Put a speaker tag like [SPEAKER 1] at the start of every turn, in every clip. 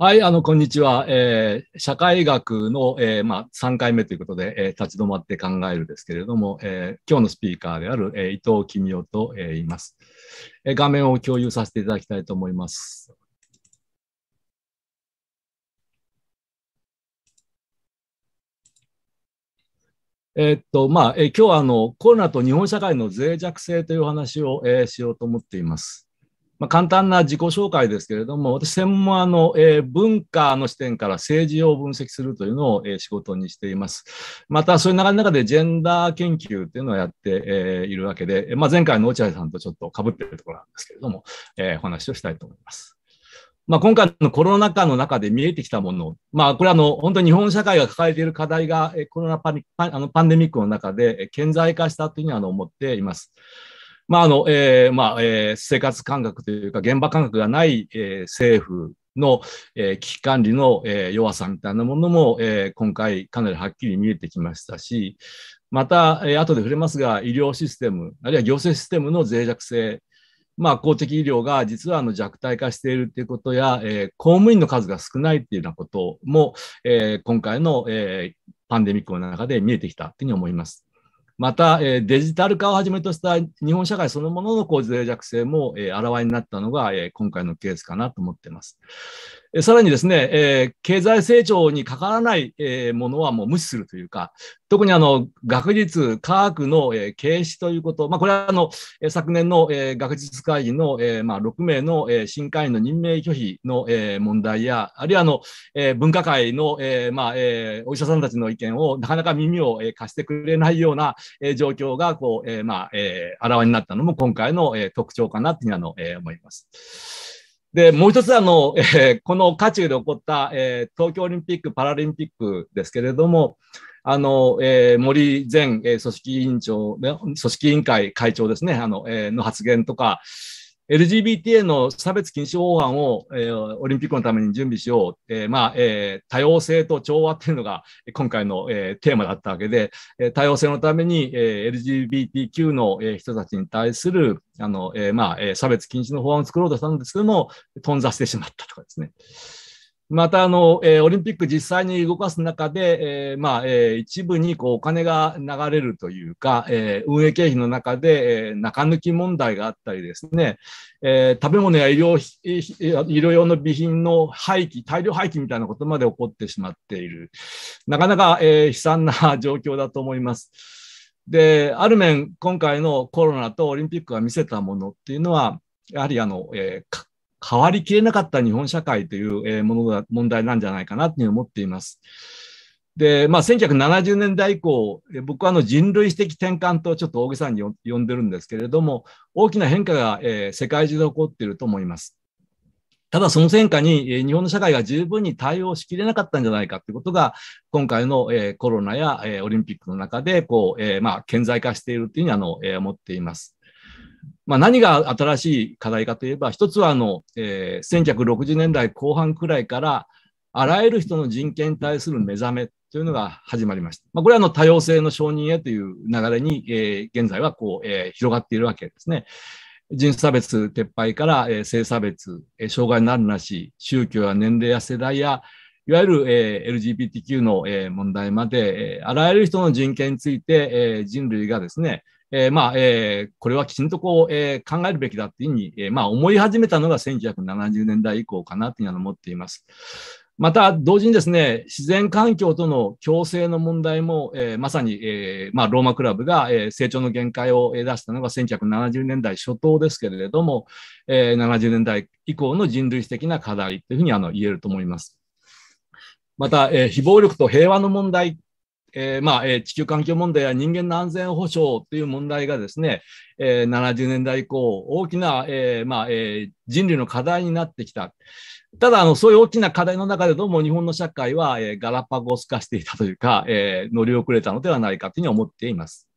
[SPEAKER 1] はい、あの、こんにちは。えー、社会学の、えー、まあ、3回目ということで、えー、立ち止まって考えるですけれども、えー、今日のスピーカーである、えー、伊藤公夫と、えー、言います、えー。画面を共有させていただきたいと思います。え、っと、まあ、えー、今日はあの、コロナと日本社会の脆弱性という話を、えー、しようと思っています。まあ、簡単な自己紹介ですけれども、私、専門はあの、えー、文化の視点から政治を分析するというのを、えー、仕事にしています。また、そういう流れの中でジェンダー研究というのをやって、えー、いるわけで、まあ、前回の落合さんとちょっと被っているところなんですけれども、えー、お話をしたいと思います。まあ、今回のコロナ禍の中で見えてきたもの、まあ、これはあの本当に日本社会が抱えている課題がコロナパあのパンデミックの中で顕在化したというふうにあの思っています。まあ、あの、えー、まあ、えー、生活感覚というか、現場感覚がない、えー、政府の、えー、危機管理の、えー、弱さみたいなものも、えー、今回かなりはっきり見えてきましたし、また、えー、後で触れますが、医療システム、あるいは行政システムの脆弱性、まあ、公的医療が実はあの弱体化しているということや、えー、公務員の数が少ないというようなことも、えー、今回の、えー、パンデミックの中で見えてきたというふうに思います。また、えデジタル化をはじめとした日本社会そのものの脆弱性も、えあらわになったのが、え今回のケースかなと思っています。さらにですね、えー、経済成長にかからない、えー、ものはもう無視するというか、特にあの学術、科学の、えー、軽視ということ、まあ、これはあの、昨年の、えー、学術会議の、えーまあ、6名の、え、新会員の任命拒否の、えー、問題や、あるいはあの、えー、分科会の、えーまあえー、お医者さんたちの意見をなかなか耳を、えー、貸してくれないような、えー、状況がこう、えーまあえー、あらわになったのも今回の、えー、特徴かなというふうにあの、えー、思います。で、もう一つあの、えー、この渦中で起こった、えー、東京オリンピック・パラリンピックですけれども、あの、えー、森前、えー、組織委員長、組織委員会会長ですね、あの、えー、の発言とか、LGBT への差別禁止法案を、えー、オリンピックのために準備しよう、えーまあえー、多様性と調和っていうのが今回の、えー、テーマだったわけで、えー、多様性のために、えー、LGBTQ の、えー、人たちに対するあの、えーまあえー、差別禁止の法案を作ろうとしたんですけども、頓挫してしまったとかですね。またあの、えー、オリンピック実際に動かす中で、えーまあえー、一部にこうお金が流れるというか、えー、運営経費の中で、えー、中抜き問題があったりですね、えー、食べ物や医療医療用の備品の廃棄、大量廃棄みたいなことまで起こってしまっている。なかなか、えー、悲惨な状況だと思います。で、ある面、今回のコロナとオリンピックが見せたものっていうのは、やはりあの、えー、変わりきれなかった日本社会というものが問題なんじゃないかなという思っています。で、まあ、1970年代以降、僕はあの人類史的転換とちょっと大げさに呼んでるんですけれども、大きな変化が、世界中で起こっていると思います。ただその変化に、日本の社会が十分に対応しきれなかったんじゃないかということが、今回の、コロナや、オリンピックの中で、こう、まあ、顕在化しているというふうにあの、思っています。まあ、何が新しい課題かといえば、一つはあの、えー、1960年代後半くらいから、あらゆる人の人権に対する目覚めというのが始まりました。まあ、これはあの多様性の承認へという流れに、えー、現在はこう、えー、広がっているわけですね。人種差別撤廃から、えー、性差別、えー、障害のあるなし、宗教や年齢や世代や、いわゆる、えー、LGBTQ の、えー、問題まで、えー、あらゆる人の人権について、えー、人類がですね、えー、まあ、えー、これはきちんとこう、えー、考えるべきだっていうふうに、えー、まあ、思い始めたのが1970年代以降かなというふうに思っています。また、同時にですね、自然環境との共生の問題も、えー、まさに、えー、まあ、ローマクラブが、えー、成長の限界を出したのが1970年代初頭ですけれども、えー、70年代以降の人類史的な課題というふうにあの言えると思います。また、えー、非暴力と平和の問題えー、まあ、えー、地球環境問題や人間の安全保障という問題がですね、えー、70年代以降、大きな、えーまあえ、人類の課題になってきた。ただあの、そういう大きな課題の中でどうも日本の社会は、え、ガラパゴス化していたというか、え、乗り遅れたのではないかというふうに思っています。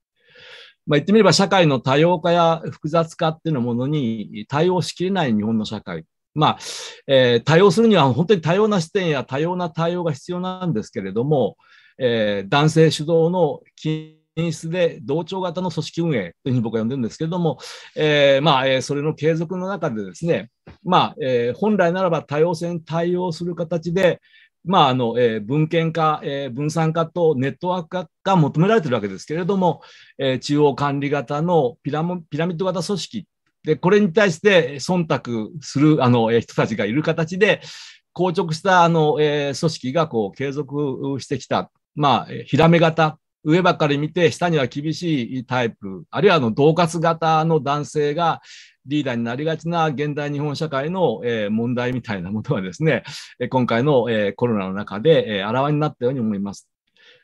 [SPEAKER 1] まあ、言ってみれば社会の多様化や複雑化っていうのものに対応しきれない日本の社会。まあ、えー、対応するには本当に多様な視点や多様な対応が必要なんですけれども、えー、男性主導の均質で同調型の組織運営というふうに僕は呼んでるんですけれども、えー、まあ、えー、それの継続の中でですね、まあ、えー、本来ならば多様性に対応する形で、まああのえー、文献化、えー、分散化とネットワーク化が求められているわけですけれども、えー、中央管理型のピラピラミッド型組織で、これに対して忖度するあの人たちがいる形で、硬直したあの、えー、組織がこう継続してきた、まあ、ひらめ型、上ばっかり見て下には厳しいタイプ、あるいはあの同活型の男性がリーダーになりがちな現代日本社会の、問題みたいなものはですね、今回の、コロナの中で、あらわになったように思います。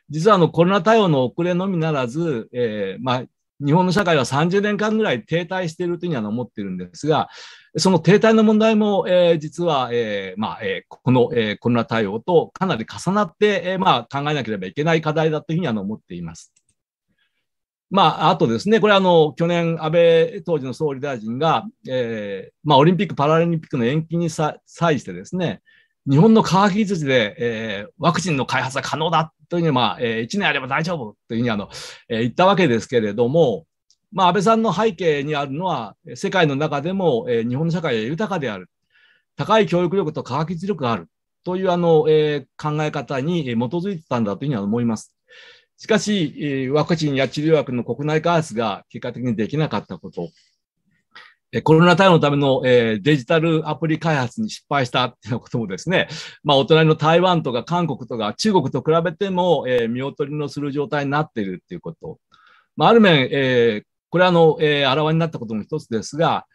[SPEAKER 1] 実はあのコロナ対応の遅れのみならず、えーまあ、日本の社会は30年間ぐらい停滞しているというふうには思っているんですが、その停滞の問題も、えー、実は、えーまあえー、この、えー、コロナ対応とかなり重なって、えーまあ、考えなければいけない課題だというふうには思っています。まあ、あとですね、これあの、去年、安倍当時の総理大臣が、えーまあ、オリンピック・パラリンピックの延期に際してですね、日本の科学技術で、えー、ワクチンの開発は可能だというふうに、まあ、えー、1年あれば大丈夫というふうにあの、えー、言ったわけですけれども、まあ、安倍さんの背景にあるのは、世界の中でも、えー、日本の社会は豊かである、高い教育力と科学技術力があるというあの、えー、考え方に基づいてたんだというふうには思います。しかし、ワクチンや治療薬の国内開発が結果的にできなかったこと、コロナ対応のための、えデジタルアプリ開発に失敗したっていうこともですね、まあ、お隣の台湾とか韓国とか中国と比べても、え見劣りのする状態になっているっていうこと。まあ、ある面、えこれはあの、えあらわになったことも一つですが、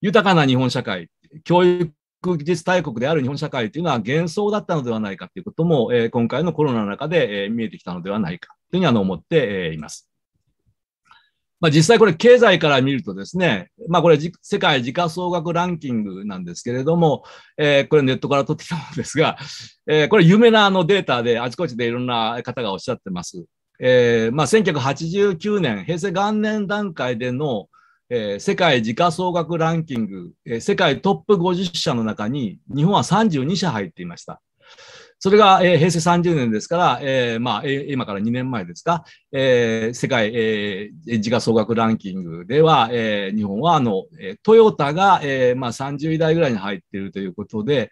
[SPEAKER 1] 豊かな日本社会、教育技術大国である日本社会というのは幻想だったのではないかということも、え今回のコロナの中で、え見えてきたのではないかというふうに思っています。まあ、実際これ経済から見るとですね、まあ、これ世界時価総額ランキングなんですけれども、えー、これネットから取ってきたものですが、えー、これ有名なあのデータであちこちでいろんな方がおっしゃってます。えー、まあ、1989年、平成元年段階での、えー、世界時価総額ランキング、えー、世界トップ50社の中に日本は32社入っていました。それが、えー、平成30年ですから、えーまあえ、今から2年前ですか、えー、世界、えー、時価総額ランキングでは、えー、日本はあの、えトヨタが、えーまあ、30位台ぐらいに入っているということで、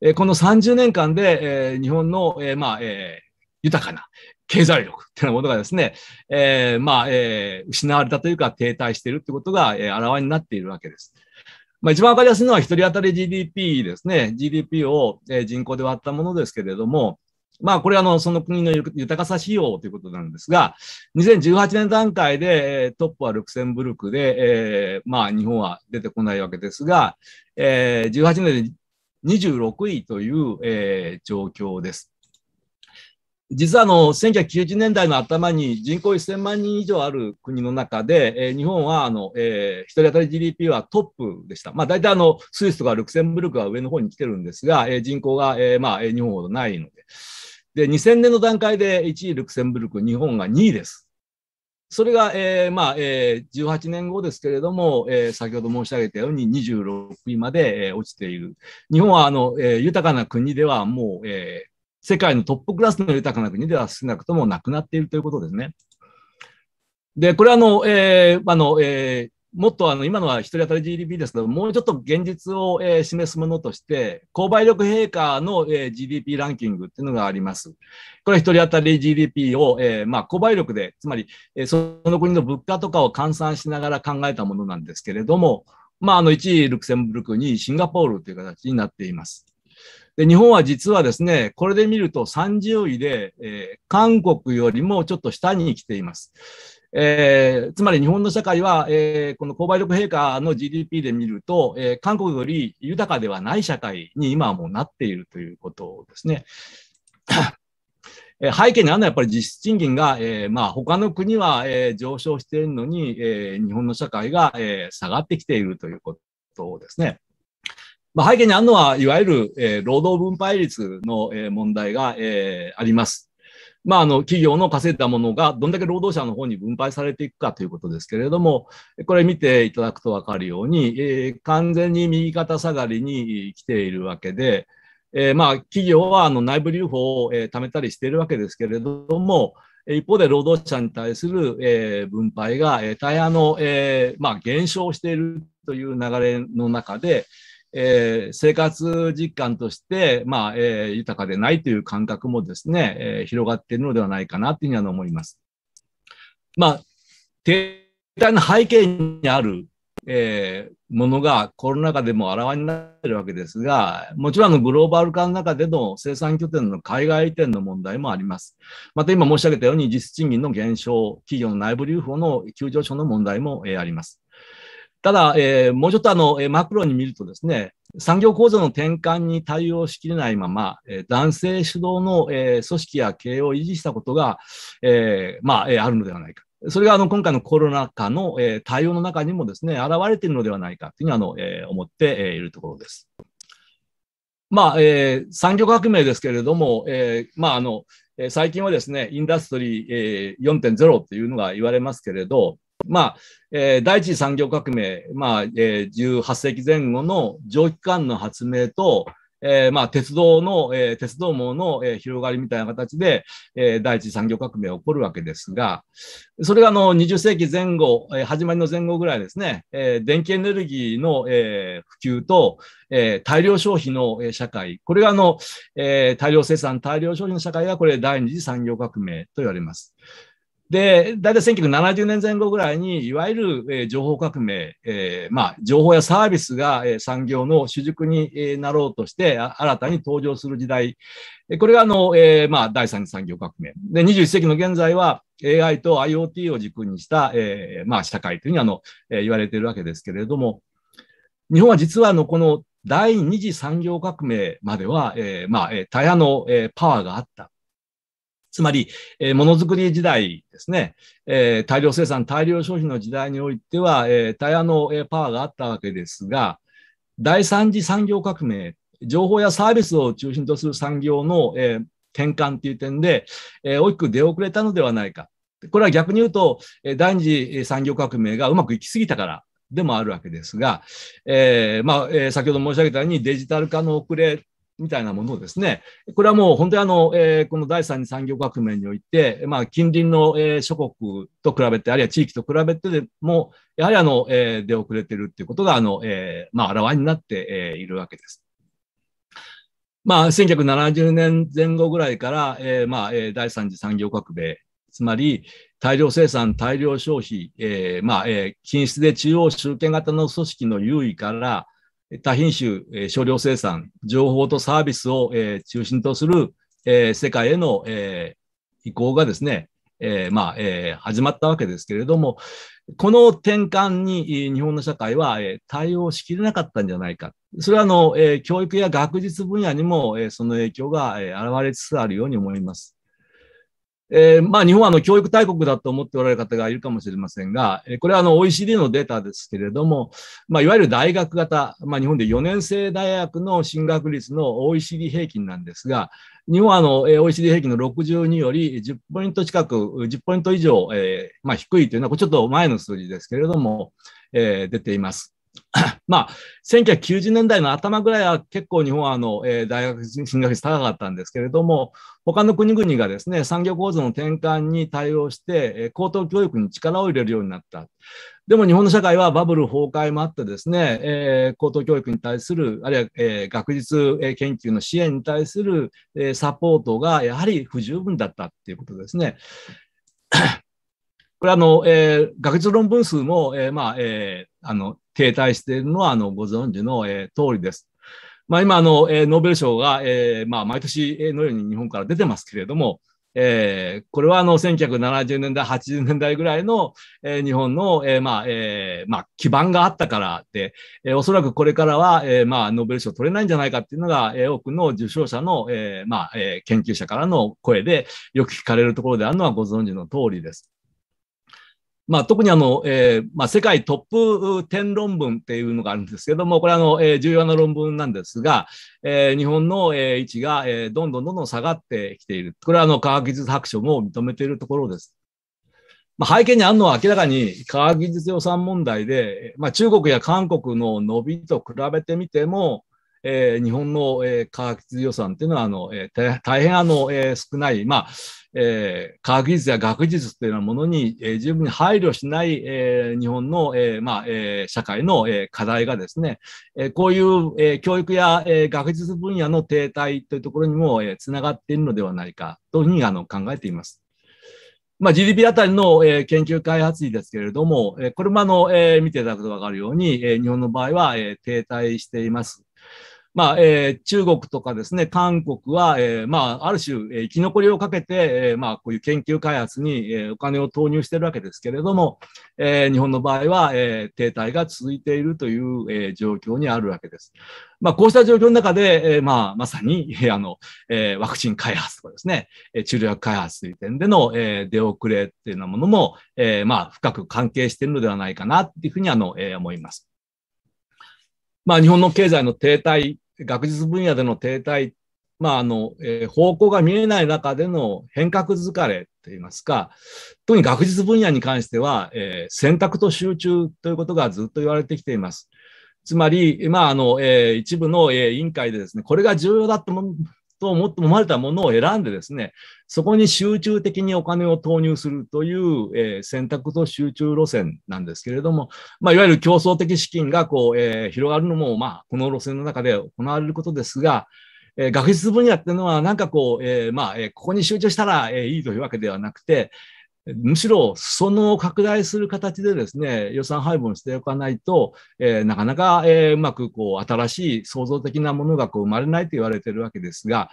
[SPEAKER 1] えー、この30年間で、えー、日本の、えーまあえー、豊かな経済力っていうものがですね、えーまあえー、失われたというか停滞しているということが、えー、あらわになっているわけです。まあ、一番わかりやすいのは、一人当たり GDP ですね。GDP を、人口で割ったものですけれども、まあ、これはの、その国の豊かさ指標ということなんですが、2018年段階で、トップはルクセンブルクで、えー、まあ、日本は出てこないわけですが、えー、18年で26位という、えー、状況です。実はあの1990年代の頭に人口1000万人以上ある国の中で、えー、日本はあの、えー、1人当たり GDP はトップでした。まあ、大体あのスイスとかルクセンブルクは上の方に来てるんですが、えー、人口が、えーまあ、日本ほどないので。で、2000年の段階で1位ルクセンブルク、日本が2位です。それが、えーまあえー、18年後ですけれども、えー、先ほど申し上げたように26位まで、えー、落ちている。日本はあの、えー、豊かな国ではもう、えー、世界のトップクラスの豊かな国では少なくともなくなっているということですね。で、これはあの、えー、あの、えー、もっとあの今のは1人当たり GDP ですけど、もうちょっと現実を、えー、示すものとして、購買力陛下の、えー、GDP ランキングっていうのがあります。これ1人当たり GDP を、えーまあ、購買力で、つまり、えー、その国の物価とかを換算しながら考えたものなんですけれども、まあ、あの1位ルクセンブルク、2位シンガポールという形になっています。で日本は実はですね、これで見ると30位で、えー、韓国よりもちょっと下に来ています。えー、つまり日本の社会は、えー、この購買力陛下の GDP で見ると、えー、韓国より豊かではない社会に今はもうなっているということですね。背景にあるのはやっぱり実質賃金が、えー、まあ他の国は、えー、上昇しているのに、えー、日本の社会が、えー、下がってきているということですね。まあ、背景にあるのは、いわゆる、えー、労働分配率の、えー、問題が、えー、あります。まあ、あの、企業の稼いだものがどんだけ労働者の方に分配されていくかということですけれども、これ見ていただくとわかるように、えー、完全に右肩下がりに来ているわけで、えー、まあ、企業はあの内部留保を、えー、貯めたりしているわけですけれども、一方で労働者に対する、えー、分配が、えー、大変あの、えーまあ、減少しているという流れの中で、えー、生活実感として、まあえー、豊かでないという感覚もですね、えー、広がっているのではないかなというふうには思います。まあ、停滞の背景にある、えー、ものがコロナ禍でもあらわになっているわけですが、もちろんのグローバル化の中での生産拠点の海外移転の問題もあります。また今申し上げたように実質賃金の減少、企業の内部留保の急上昇の問題も、えー、あります。ただ、えー、もうちょっとあの、えー、マクロに見るとですね、産業構造の転換に対応しきれないまま、えー、男性主導の、えー、組織や経営を維持したことが、えー、まあ、えー、あるのではないか。それがあの今回のコロナ禍の、えー、対応の中にもですね、現れているのではないかというふうにあの、えー、思っているところです。まあ、えー、産業革命ですけれども、えー、まあ、あの、最近はですね、インダストリー4.0っていうのが言われますけれど、まあ、えー、第一次産業革命、まあ、えー、18世紀前後の蒸気管の発明と、えー、まあ、鉄道の、えー、鉄道網の、えー、広がりみたいな形で、え、第一次産業革命が起こるわけですが、それがあの20世紀前後、え、始まりの前後ぐらいですね、え、電気エネルギーの、え、普及と、え、大量消費の、え、社会、これがあの、え、大量生産、大量消費の社会がこれ第二次産業革命と言われます。で、大体1970年前後ぐらいに、いわゆる、えー、情報革命、えー、まあ、情報やサービスが、えー、産業の主軸に、えー、なろうとして、新たに登場する時代。これが、あの、えー、まあ、第三次産業革命。で、21世紀の現在は、AI と IoT を軸にした、えー、まあ、社会というふうにあの、えー、言われているわけですけれども、日本は実は、あの、この第二次産業革命までは、えー、まあ、えー、大半の、えー、パワーがあった。つまり、えー、ものづくり時代ですね、えー、大量生産、大量消費の時代においては、えー、大半の、えー、パワーがあったわけですが、第三次産業革命、情報やサービスを中心とする産業の、えー、転換という点で、えー、大きく出遅れたのではないか。これは逆に言うと、第二次産業革命がうまくいきすぎたからでもあるわけですが、えーまあえー、先ほど申し上げたようにデジタル化の遅れみたいなものですね、これはもう本当にあの、えー、この第三次産業革命において、まあ、近隣の、えー、諸国と比べて、あるいは地域と比べてでも、やはりあの、えー、出遅れているということが、あの、えー、まあ、あらわになって、えー、いるわけです。まあ、1970年前後ぐらいから、えー、まあ、えー、第三次産業革命、つまり、大量生産、大量消費、えー、まあ、えー、均質で中央集権型の組織の優位から、多品種、え、少量生産、情報とサービスを、え、中心とする、え、世界への、え、移行がですね、えまあえ、始まったわけですけれども、この転換に日本の社会は、え、対応しきれなかったんじゃないか。それはあの、え、教育や学術分野にも、え、その影響が、え、現れつつあるように思います。えー、まあ、日本はあの教育大国だと思っておられる方がいるかもしれませんが、これはあの OECD のデータですけれども、まあ、いわゆる大学型、まあ、日本で4年生大学の進学率の OECD 平均なんですが、日本はあの OECD 平均の62より10ポイント近く、10ポイント以上、えーまあ、低いというのは、ちょっと前の数字ですけれども、えー、出ています。まあ、1990年代の頭ぐらいは結構日本はあの、えー、大学進学率高かったんですけれども、他の国々がですね、産業構造の転換に対応して、えー、高等教育に力を入れるようになった。でも日本の社会はバブル崩壊もあってですね、えー、高等教育に対する、あるいは、えー、学術研究の支援に対する、えー、サポートがやはり不十分だったっていうことですね。これあの、えー、学術論文数も、えーまあえー、あの停滞しているのはあのご存知の、えー、通りです。まあ、今あの、えー、ノーベル賞が、えーまあ、毎年のように日本から出てますけれども、えー、これはあの1970年代、80年代ぐらいの、えー、日本の、えーまあえーまあ、基盤があったからで、えー、おそらくこれからは、えーまあ、ノーベル賞取れないんじゃないかっていうのが、えー、多くの受賞者の、えーまあえー、研究者からの声でよく聞かれるところであるのはご存知の通りです。まあ、特にあの、えーまあ、世界トップ10論文っていうのがあるんですけども、これはあの、えー、重要な論文なんですが、えー、日本の、えー、位置が、えー、どんどんどんどん下がってきている。これはあの科学技術白書も認めているところです。まあ、背景にあるのは明らかに科学技術予算問題で、まあ、中国や韓国の伸びと比べてみても、えー、日本の、えー、科学技術予算っていうのはあの、えー、大変あの、えー、少ない、まあえー、科学技術や学術というようなものに、えー、十分に配慮しない、えー、日本の、えーまあえー、社会の、えー、課題がですね、えー、こういう、えー、教育や、えー、学術分野の停滞というところにも、えー、つながっているのではないかというふうにあの考えています。まあ、GDP あたりの、えー、研究開発費ですけれども、えー、これもあの、えー、見ていただくとわかるように、えー、日本の場合は、えー、停滞しています。まあ、えー、中国とかですね、韓国は、えー、まあ、ある種、えー、生き残りをかけて、えー、まあ、こういう研究開発に、えー、お金を投入してるわけですけれども、えー、日本の場合は、えー、停滞が続いているという、えー、状況にあるわけです。まあ、こうした状況の中で、えー、まあ、まさに、えー、あの、えー、ワクチン開発とかですね、えー、治療薬開発という点での、えー、出遅れっていうようなものも、えー、まあ、深く関係しているのではないかな、というふうに、あの、えー、思います。まあ、日本の経済の停滞学術分野での停滞、まああのえー、方向が見えない中での変革疲れといいますか、特に学術分野に関しては、えー、選択と集中ということがずっと言われてきています。つまり、まああのえー、一部の、えー、委員会でですね、これが重要だとと思って思われたものを選んでですね、そこに集中的にお金を投入するという、えー、選択と集中路線なんですけれども、まあ、いわゆる競争的資金がこう、えー、広がるのも、まあ、この路線の中で行われることですが、えー、学術分野っていうのは、なんかこう、えー、まあ、えー、ここに集中したら、えー、いいというわけではなくて、むしろ裾野を拡大する形でですね、予算配分しておかないと、えー、なかなか、えー、うまくこう新しい創造的なものがこう生まれないと言われているわけですが、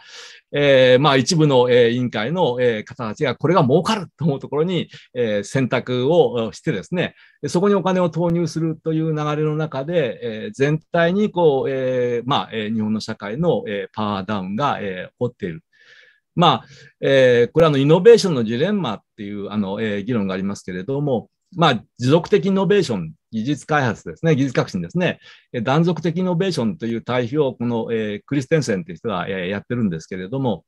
[SPEAKER 1] えー、まあ一部の、えー、委員会の、えー、方たちがこれが儲かると思うところに、えー、選択をしてですね、そこにお金を投入するという流れの中で、えー、全体にこう、えー、まあ、日本の社会の、えー、パワーダウンが、えー、起こっている。まあ、えー、これはのイノベーションのジレンマっていうあの、えー、議論がありますけれども、まあ、持続的イノベーション、技術開発ですね、技術革新ですねえ、断続的イノベーションという対比を、この、えー、クリステンセンという人が、えー、やってるんですけれども、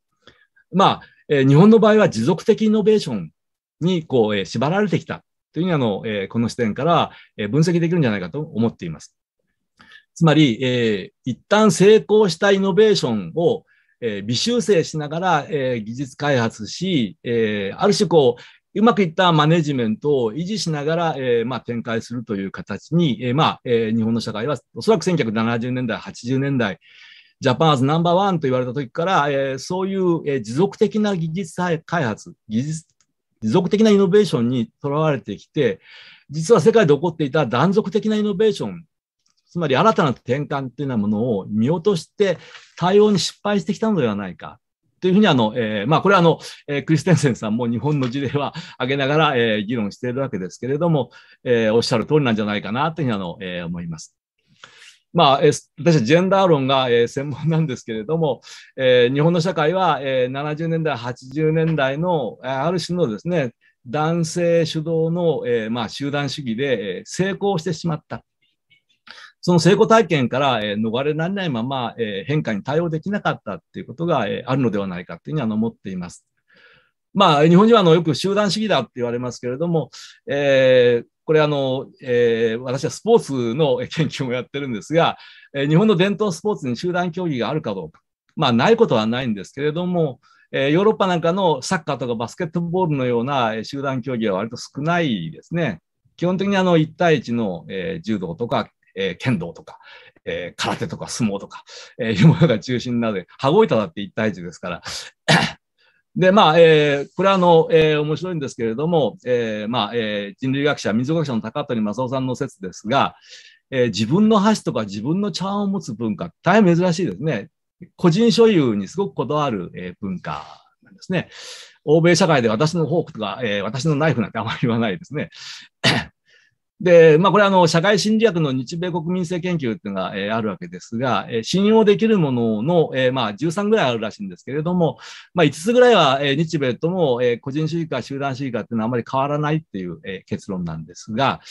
[SPEAKER 1] まあ、えー、日本の場合は持続的イノベーションにこう、えー、縛られてきたというふうにあの、えー、この視点から、えー、分析できるんじゃないかと思っています。つまり、えー、一旦成功したイノベーションをえ、微修正しながら、え、技術開発し、え、ある種こう、うまくいったマネジメントを維持しながら、えー、まあ、展開するという形に、えー、まあ、えー、日本の社会はおそらく1970年代、80年代、ジャパンアズナンバーワンと言われた時から、え、そういう、え、持続的な技術開発、技術、持続的なイノベーションにとらわれてきて、実は世界で起こっていた断続的なイノベーションつまり新たな転換というようなものを見落として対応に失敗してきたのではないか。というふうにあの、えー、まあ、これはあの、えー、クリステンセンさんも日本の事例は挙げながら、えー、議論しているわけですけれども、えー、おっしゃる通りなんじゃないかなというふうにあの、えー、思います。まあ、えー、私はジェンダー論が、えー、専門なんですけれども、えー、日本の社会は、えー、70年代、80年代の、ある種のですね、男性主導の、えーまあ、集団主義で、えー、成功してしまった。その成功体験から、え、逃れられないまま、え、変化に対応できなかったっていうことが、え、あるのではないかというふうには思っています。まあ、日本人はあのよく集団主義だって言われますけれども、えー、これあの、えー、私はスポーツの研究もやってるんですが、え、日本の伝統スポーツに集団競技があるかどうか。まあ、ないことはないんですけれども、えー、ヨーロッパなんかのサッカーとかバスケットボールのような集団競技は割と少ないですね。基本的にあの1対1の、えー、柔道とかえー、剣道とか、えー、空手とか相撲とか、え、いうものが中心になる。羽子板だって一対一ですから。で、まあ、えー、これはあの、えー、面白いんですけれども、えー、まあ、えー、人類学者、民族学者の高取正夫さんの説ですが、えー、自分の箸とか自分の茶碗を持つ文化、大変珍しいですね。個人所有にすごくこだわる、えー、文化なんですね。欧米社会で私のフォークとか、えー、私のナイフなんてあまり言わないですね。で、まあ、これはあの、社会心理学の日米国民性研究っていうのが、えー、あるわけですが、えー、信用できるものの、えー、まあ、13ぐらいあるらしいんですけれども、まあ、5つぐらいは、え、日米とも、え、個人主義か集団主義かっていうのはあまり変わらないっていう、え、結論なんですが、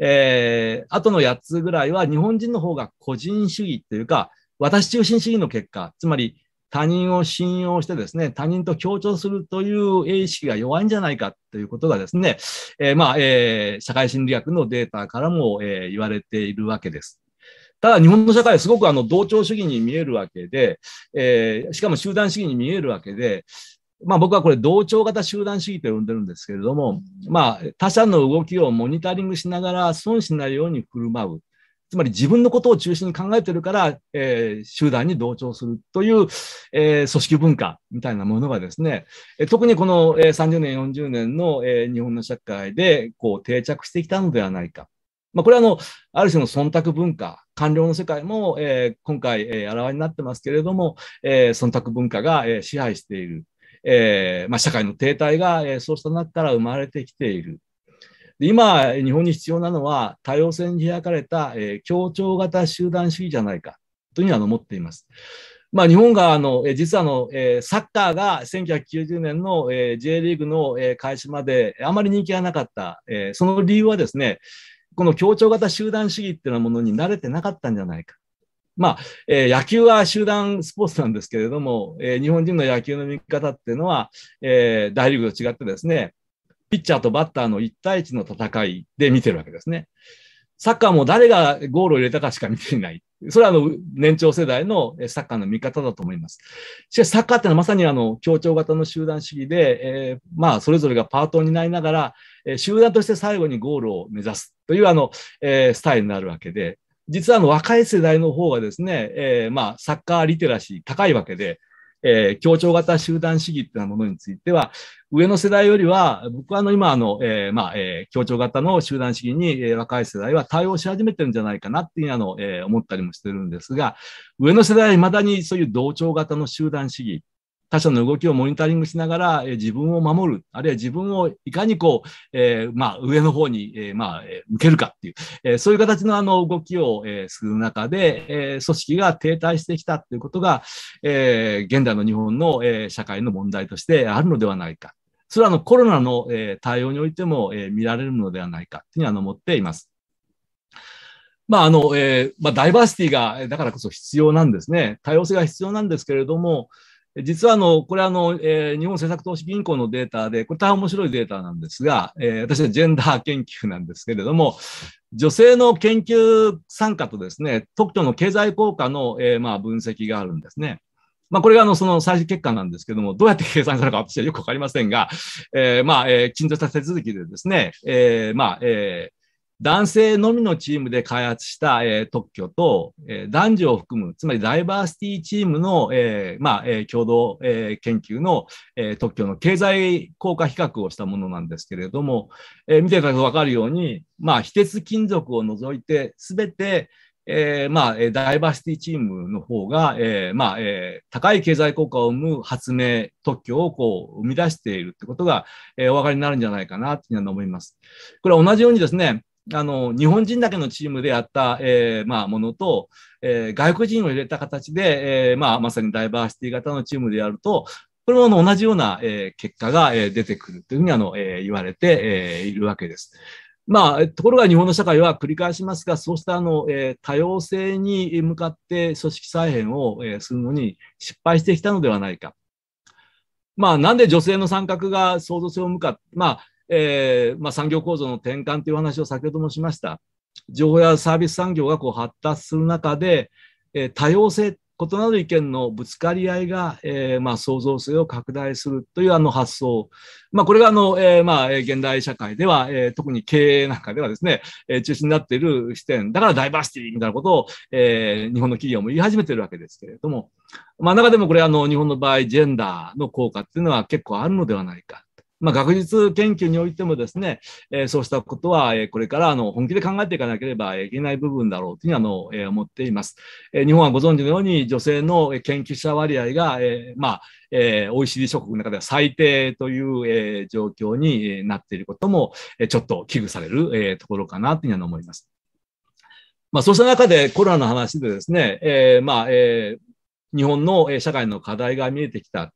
[SPEAKER 1] えー、あとの8つぐらいは日本人の方が個人主義っていうか、私中心主義の結果、つまり他人を信用してですね、他人と協調するという意識が弱いんじゃないかということがですね、えー、まあ、えー、社会心理学のデータからも、えー、言われているわけです。ただ日本の社会はすごくあの同調主義に見えるわけで、えー、しかも集団主義に見えるわけで、まあ、僕はこれ同調型集団主義と呼んでるんですけれども、まあ、他者の動きをモニタリングしながら損しないように振る舞う。つまり自分のことを中心に考えてるから、えー、集団に同調するという、えー、組織文化みたいなものがですね、え、特にこの、え、30年、40年の、えー、日本の社会でこう定着してきたのではないか。まあ、これはあの、ある種の忖度文化、官僚の世界も、えー、今回、えー、あらわになってますけれども、えー、忖度文化が、えー、支配している。えーまあ、社会の停滞が、えー、そうした中から生まれてきている。今、日本に必要なのは多様性に開かれた、えー、協調型集団主義じゃないかというふうには思っています。まあ、日本があの、え実はあの、えー、サッカーが1990年の、えー、J リーグの、えー、開始まであまり人気がなかった、えー、その理由はですね、この協調型集団主義っていうようなものに慣れてなかったんじゃないか。まあ、えー、野球は集団スポーツなんですけれども、えー、日本人の野球の見方っていうのは、えー、大リーグと違ってですね、ピッチャーとバッターの1対1の戦いで見てるわけですね。サッカーも誰がゴールを入れたかしか見ていない。それはあの年長世代のサッカーの見方だと思います。しかしサッカーってのはまさにあの協調型の集団主義で、えー、まあそれぞれがパートを担いながら、えー、集団として最後にゴールを目指すというあの、えー、スタイルになるわけで、実はあの若い世代の方がですね、え、まあサッカーリテラシー高いわけで、えー、協調型集団主義っていうものについては、上の世代よりは、僕はあの今あの、えー、まあ、えー、協調型の集団主義に、えー、若い世代は対応し始めてるんじゃないかなっていうあの、えー、思ったりもしてるんですが、上の世代は未だにそういう同調型の集団主義、他者の動きをモニタリングしながら、え自分を守る、あるいは自分をいかにこう、え、まあ、上の方に、え、まあ、向けるかっていう、え、そういう形のあの動きを、えする中で、え組織が停滞してきたということが、え現代の日本の、え社会の問題としてあるのではないか。それはあのコロナの、え対応においても、え見られるのではないかというふうに思っています。まああのえまあ、ダイバーシティがだからこそ必要なんですね。多様性が必要なんですけれども、実はあの、これあの、えー、日本政策投資銀行のデータで、これ大変面白いデータなんですが、えー、私はジェンダー研究なんですけれども、女性の研究参加とですね、特許の経済効果の、えー、まあ分析があるんですね。まあ、これがあの、その最終結果なんですけども、どうやって計算されるか私はよくわかりませんが、えー、まあ、えー、緊張した手続きでですね、えー、まあ、えー、男性のみのチームで開発した、えー、特許と、えー、男女を含む、つまりダイバーシティチームの、えーまあえー、共同、えー、研究の、えー、特許の経済効果比較をしたものなんですけれども、えー、見ていただくと分かるように、まあ、非鉄金属を除いて、すべて、えー、まあ、ダイバーシティチームの方が、えー、まあ、えー、高い経済効果を生む発明、特許をこう生み出しているってことが、えー、お分かりになるんじゃないかなというふうに思います。これは同じようにですね、あの、日本人だけのチームでやった、えー、まあ、ものと、えー、外国人を入れた形で、えー、まあ、まさにダイバーシティ型のチームでやると、これも同じような、えー、結果が、えー、出てくるというふうにあの、えー、言われて、えー、いるわけです。まあ、ところが日本の社会は繰り返しますが、そうしたあの、えー、多様性に向かって組織再編を、えー、するのに失敗してきたのではないか。まあ、なんで女性の参画が創造性を生むか。まあ、えーまあ、産業構造の転換という話を先ほどもしました。情報やサービス産業がこう発達する中で、えー、多様性、異なる意見のぶつかり合いが、えーまあ、創造性を拡大するというあの発想。まあ、これがあの、えーまあ、現代社会では、えー、特に経営なんかではですね、えー、中心になっている視点。だからダイバーシティみたいなことを、えー、日本の企業も言い始めているわけですけれども、まあ、中でもこれあの、日本の場合、ジェンダーの効果っていうのは結構あるのではないか。まあ、学術研究においてもですね、えー、そうしたことは、えー、これからあの本気で考えていかなければいけない部分だろうというふうにあの、えー、思っています、えー。日本はご存知のように女性の研究者割合が、えー、まあ、えー、OECD 諸国の中では最低という、えー、状況になっていることも、えー、ちょっと危惧される、えー、ところかなというふうに思います。まあ、そうした中でコロナの話でですね、えー、まあ、えー、日本の社会の課題が見えてきた。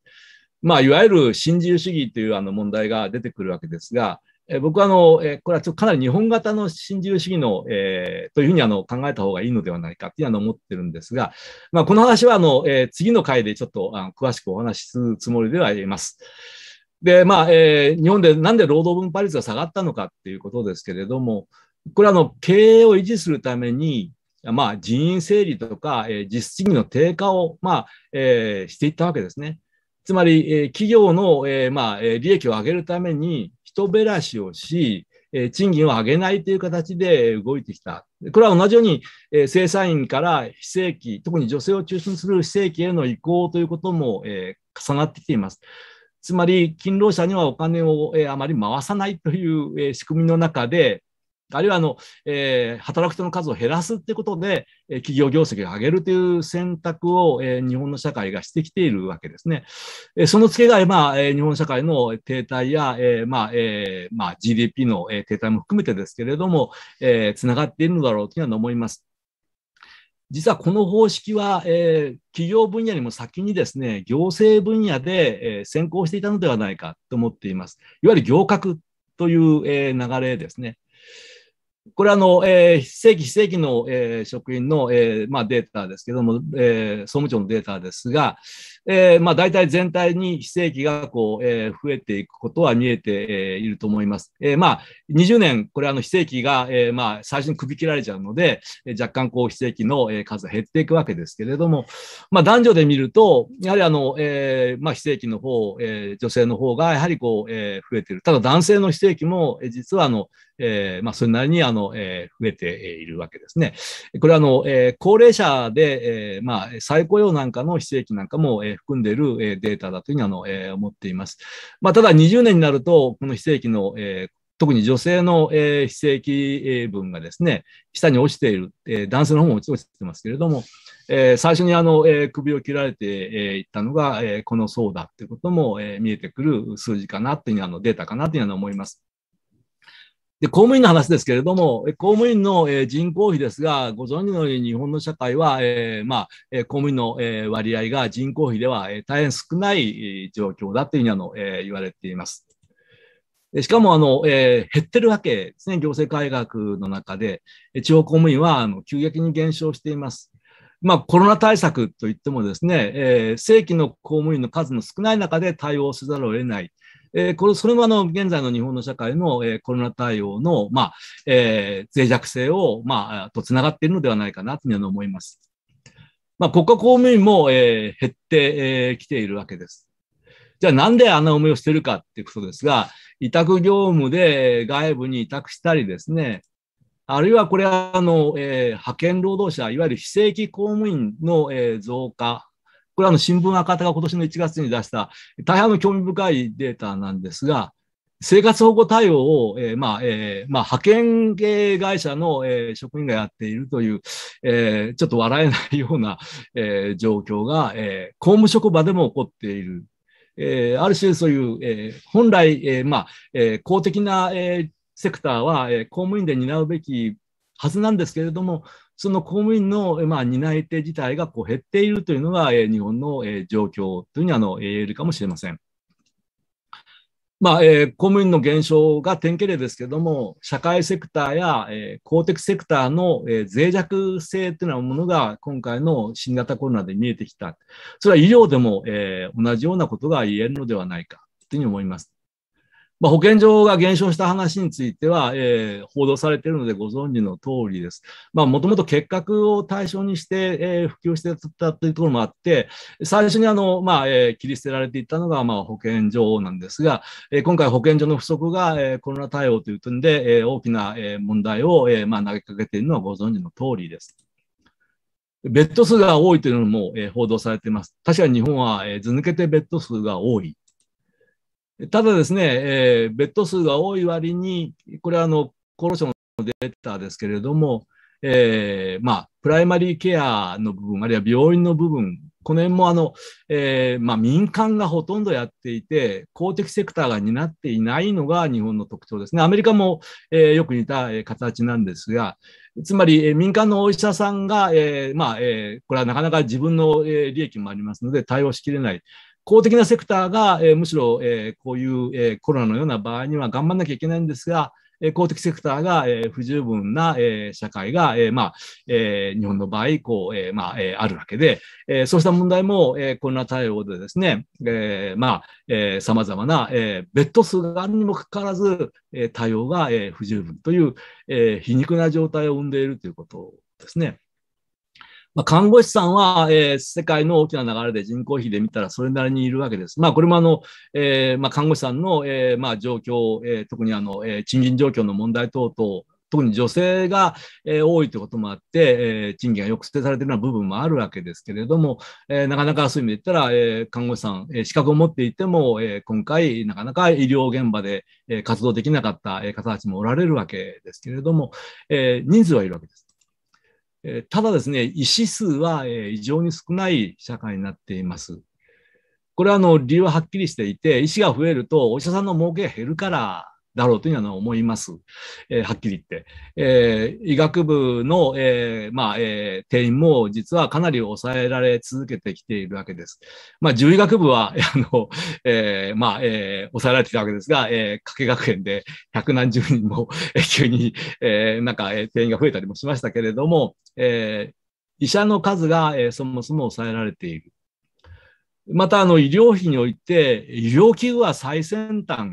[SPEAKER 1] まあ、いわゆる新自由主義というあの問題が出てくるわけですが、え僕はあの、えこれはちょっとかなり日本型の新自由主義の、えー、というふうにあの考えた方がいいのではないかというのは思ってるんですが、まあ、この話はあの、えー、次の回でちょっとあの詳しくお話しするつもりではいます。で、まあ、えー、日本でなんで労働分配率が下がったのかっていうことですけれども、これはあの経営を維持するために、まあ、人員整理とか、えー、実質主義の低下を、まあえー、していったわけですね。つまり、え、企業の、えまあ、利益を上げるために人減らしをし、え賃金を上げないという形で動いてきた。これは同じように、え正社員から非正規、特に女性を中心する非正規への移行ということも、え重なってきています。つまり、勤労者にはお金を、えあまり回さないという、え仕組みの中で、あるいはあの、えー、働く人の数を減らすということで、えー、企業業績を上げるという選択を、えー、日本の社会がしてきているわけですね。えー、その付けが、まあ、えー、日本社会の停滞や、えーまあえーまあ、GDP の、え、停滞も含めてですけれども、えー、つながっているのだろうというのは思います。実はこの方式は、えー、企業分野にも先にですね、行政分野で、えー、先行していたのではないかと思っています。いわゆる行革という、えー、流れですね。これはあの、えー、非正規、非正規の、えー、職員の、えーまあ、データですけども、えー、総務庁のデータですが、えー、まあ、大体全体に非正規がこう、えー、増えていくことは見えて、いると思います。えー、まあ、20年、これあの非正規が、えー、まあ、最初に首切られちゃうので、えー、若干こう非正規の、数が減っていくわけですけれども、まあ、男女で見ると、やはりあの、えー、まあ、非正規の方、えー、女性の方がやはりこう、えー、増えている。ただ男性の非正規も、え、実はあの、えー、まあ、それなりにあの、えー、増えているわけですね。これはあの、えー、高齢者で、えー、まあ、再雇用なんかの非正規なんかも、え、含んでいる、データだというふうにあの、思っています。まあ、ただ20年になると、この非正規の、え、特に女性の、え、非正規分がですね、下に落ちている、え、男性の方も落ちてますけれども、え、最初にあの、え、首を切られてい、えー、ったのが、え、この層だということも、え、見えてくる数字かなというあのデータかなというふうに思います。で、公務員の話ですけれども、公務員の人口比ですが、ご存知のように日本の社会は、えー、まあ、公務員の割合が人口比では大変少ない状況だというふうにあの、え、言われています。しかも、あの、えー、減ってるわけですね。行政改革の中で、地方公務員は、あの、急激に減少しています。まあ、コロナ対策といってもですね、えー、正規の公務員の数の少ない中で対応せざるを得ない。えー、これ、それもあの、現在の日本の社会の、えー、コロナ対応の、まあ、えー、脆弱性を、まあ、とつながっているのではないかなというふうに思います。まあ、国家公務員も、えー、減ってき、えー、ているわけです。じゃあなんであんな思いをしているかっていうことですが、委託業務で外部に委託したりですね、あるいはこれはあの、えー、派遣労働者、いわゆる非正規公務員の、えー、増加、これはあの新聞赤田が今年の1月に出した大変の興味深いデータなんですが、生活保護対応を、えー、まあ、えー、まあ、派遣系会社の、えー、職員がやっているという、えー、ちょっと笑えないような、えー、状況が、えー、公務職場でも起こっている。えー、ある種そういう、えー、本来、えー、まあ、えー、公的な、えー、セクターは、えー、公務員で担うべきはずなんですけれども、その公務員の、まあ、担い手自体がこう減っているというのが、えー、日本の、えー、状況というふうにあの言えるかもしれません。まあえー、公務員の減少が典型例ですけれども、社会セクターや、えー、公的セクターの、えー、脆弱性というようなものが今回の新型コロナで見えてきた。それは医療でも、えー、同じようなことが言えるのではないかというふうに思います。まあ、保健所が減少した話については、えー、報道されているのでご存知の通りです。まあ、もともと結核を対象にして、えー、普及してたというところもあって、最初にあの、まあ、えー、切り捨てられていったのが、まあ、保健所なんですが、えー、今回保健所の不足が、えー、コロナ対応という点で、えー、大きな、えー、問題を、えーまあ、投げかけているのはご存知の通りです。ベッド数が多いというのも、えー、報道されています。確かに日本は、えー、図抜けてベッド数が多い。ただですね、えー、ベッド数が多い割に、これはあの厚労省のデータですけれども、えー、まあ、プライマリーケアの部分、あるいは病院の部分、この辺もあの、えー、まあ、民間がほとんどやっていて、公的セクターが担っていないのが日本の特徴ですね。アメリカも、えー、よく似た形なんですが、つまり、え民間のお医者さんが、えまあえこれはなかなか自分の、え利益もありますので対応しきれない。公的なセクターが、えー、むしろ、えー、こういう、えー、コロナのような場合には頑張らなきゃいけないんですが、えー、公的セクターが、えー、不十分な、えー、社会が、えーまあえー、日本の場合こう、えーまあえー、あるわけで、えー、そうした問題も、えー、コロナ対応でですね、えーまあえー、様々な、えー、ベッド数があるにもかかわらず、えー、対応が、えー、不十分という、えー、皮肉な状態を生んでいるということですね。まあ、看護師さんは、えー、世界の大きな流れで人口比で見たらそれなりにいるわけです。まあ、これもあの、えーまあ、看護師さんの、えーまあ、状況、えー、特にあの、えー、賃金状況の問題等々、特に女性が、えー、多いということもあって、えー、賃金が抑制されているような部分もあるわけですけれども、えー、なかなかそういう意味で言ったら、えー、看護師さん、えー、資格を持っていても、えー、今回、なかなか医療現場で、えー、活動できなかった方たちもおられるわけですけれども、えー、人数はいるわけです。えただですね、医師数は、え異常に少ない社会になっています。これはあの理由ははっきりしていて、医師が増えるとお医者さんの儲けが減るからだろうというのは思います。えー、はっきり言って。えー、医学部の、えー、まあ、えー、定員も実はかなり抑えられ続けてきているわけです。まあ、獣医学部は、あの、えー、まあ、えー、抑えられてきたわけですが、えー、加計学園で百何十人も、えー、急に、えー、なんか、えー、定員が増えたりもしましたけれども、えー、医者の数が、えー、そもそも抑えられている。また、あの、医療費において、医療器具は最先端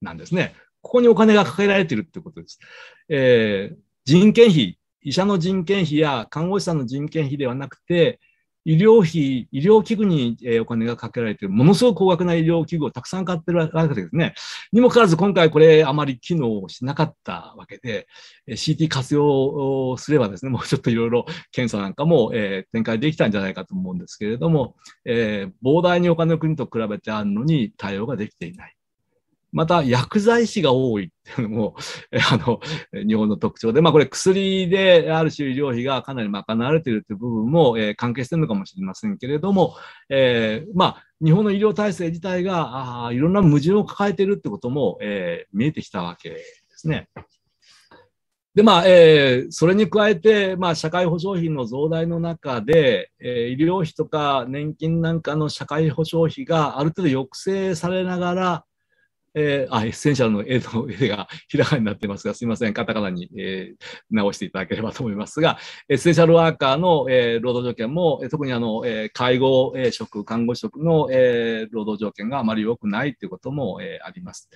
[SPEAKER 1] なんですね。ここにお金がかけられているということです。えー、人件費、医者の人件費や看護師さんの人件費ではなくて、医療費、医療器具に、お金がかけられている、ものすごく高額な医療器具をたくさん買ってるわけですね。にもかかわらず今回これあまり機能しなかったわけで、CT 活用すればですね、もうちょっといろいろ検査なんかも、え展開できたんじゃないかと思うんですけれども、え膨大にお金の国と比べてあるのに対応ができていない。また薬剤師が多いっていうのも、あの、日本の特徴で、まあこれ薬である種医療費がかなり賄われているという部分も、えー、関係してるのかもしれませんけれども、えー、まあ日本の医療体制自体があいろんな矛盾を抱えているってことも、えー、見えてきたわけですね。で、まあ、えー、それに加えて、まあ、社会保障費の増大の中で、えー、医療費とか年金なんかの社会保障費がある程度抑制されながら、えー、あ、エッセンシャルのえのえがひらがになってますが、すみません、カタカナに、えー、直していただければと思いますが、エッセンシャルワーカーの、えー、労働条件も、特にあの、え、介護、職、看護職の、え、労働条件があまり良くないということも、え、あります。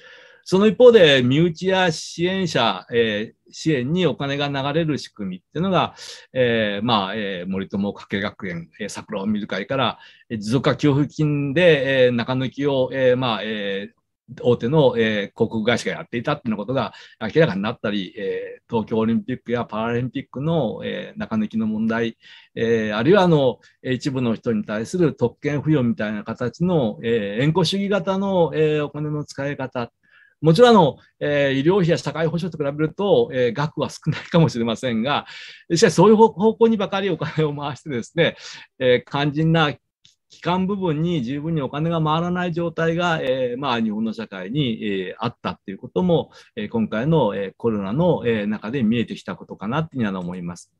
[SPEAKER 1] その一方で、身内や支援者、えー、支援にお金が流れる仕組みっていうのが、えー、まあ、えー、森友家計学園、えー、桜を見る会から、え、持続化給付金で、えー、中抜きを、えー、まあ、えー、大手の、えー、広告会社がやっていたっていうことが明らかになったり、えー、東京オリンピックやパラリンピックの、えー、中抜きの問題、えー、あるいはあの一部の人に対する特権付与みたいな形の、えー、縁故主義型の、えー、お金の使い方、もちろんあの、えー、医療費や社会保障と比べると、えー、額は少ないかもしれませんが、しかしそういう方向にばかりお金を回してですね、えー、肝心な基幹部分に十分にお金が回らない状態が、えー、まあ、日本の社会に、えー、あったっていうことも、えー、今回の、えコロナの、え中で見えてきたことかなっていうふうに思います。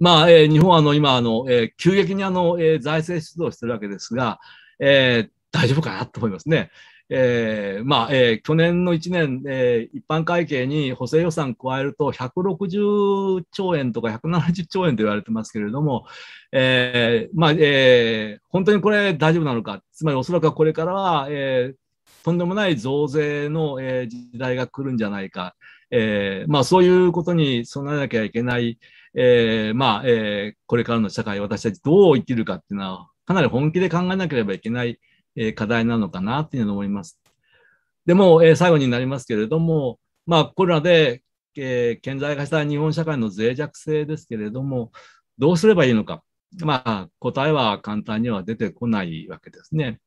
[SPEAKER 1] まあ、え日本はあの今あの、え急激にあの、え財政出動してるわけですが、え大丈夫かなと思いますね。えー、まあ、えー、去年の1年、えー、一般会計に補正予算加えると160兆円とか170兆円と言われてますけれども、えー、まあ、えー、本当にこれ大丈夫なのか、つまりおそらくこれからは、えー、とんでもない増税の、えー、時代が来るんじゃないか、えー、まあ、そういうことに備えなきゃいけない、えー、まあ、えー、これからの社会、私たちどう生きるかっていうのは、かなり本気で考えなければいけない、え課題なのかなっていうのを思います。でも、え最後になりますけれども、まあ、コロナで、え顕在化した日本社会の脆弱性ですけれども、どうすればいいのか。まあ、答えは簡単には出てこないわけですね。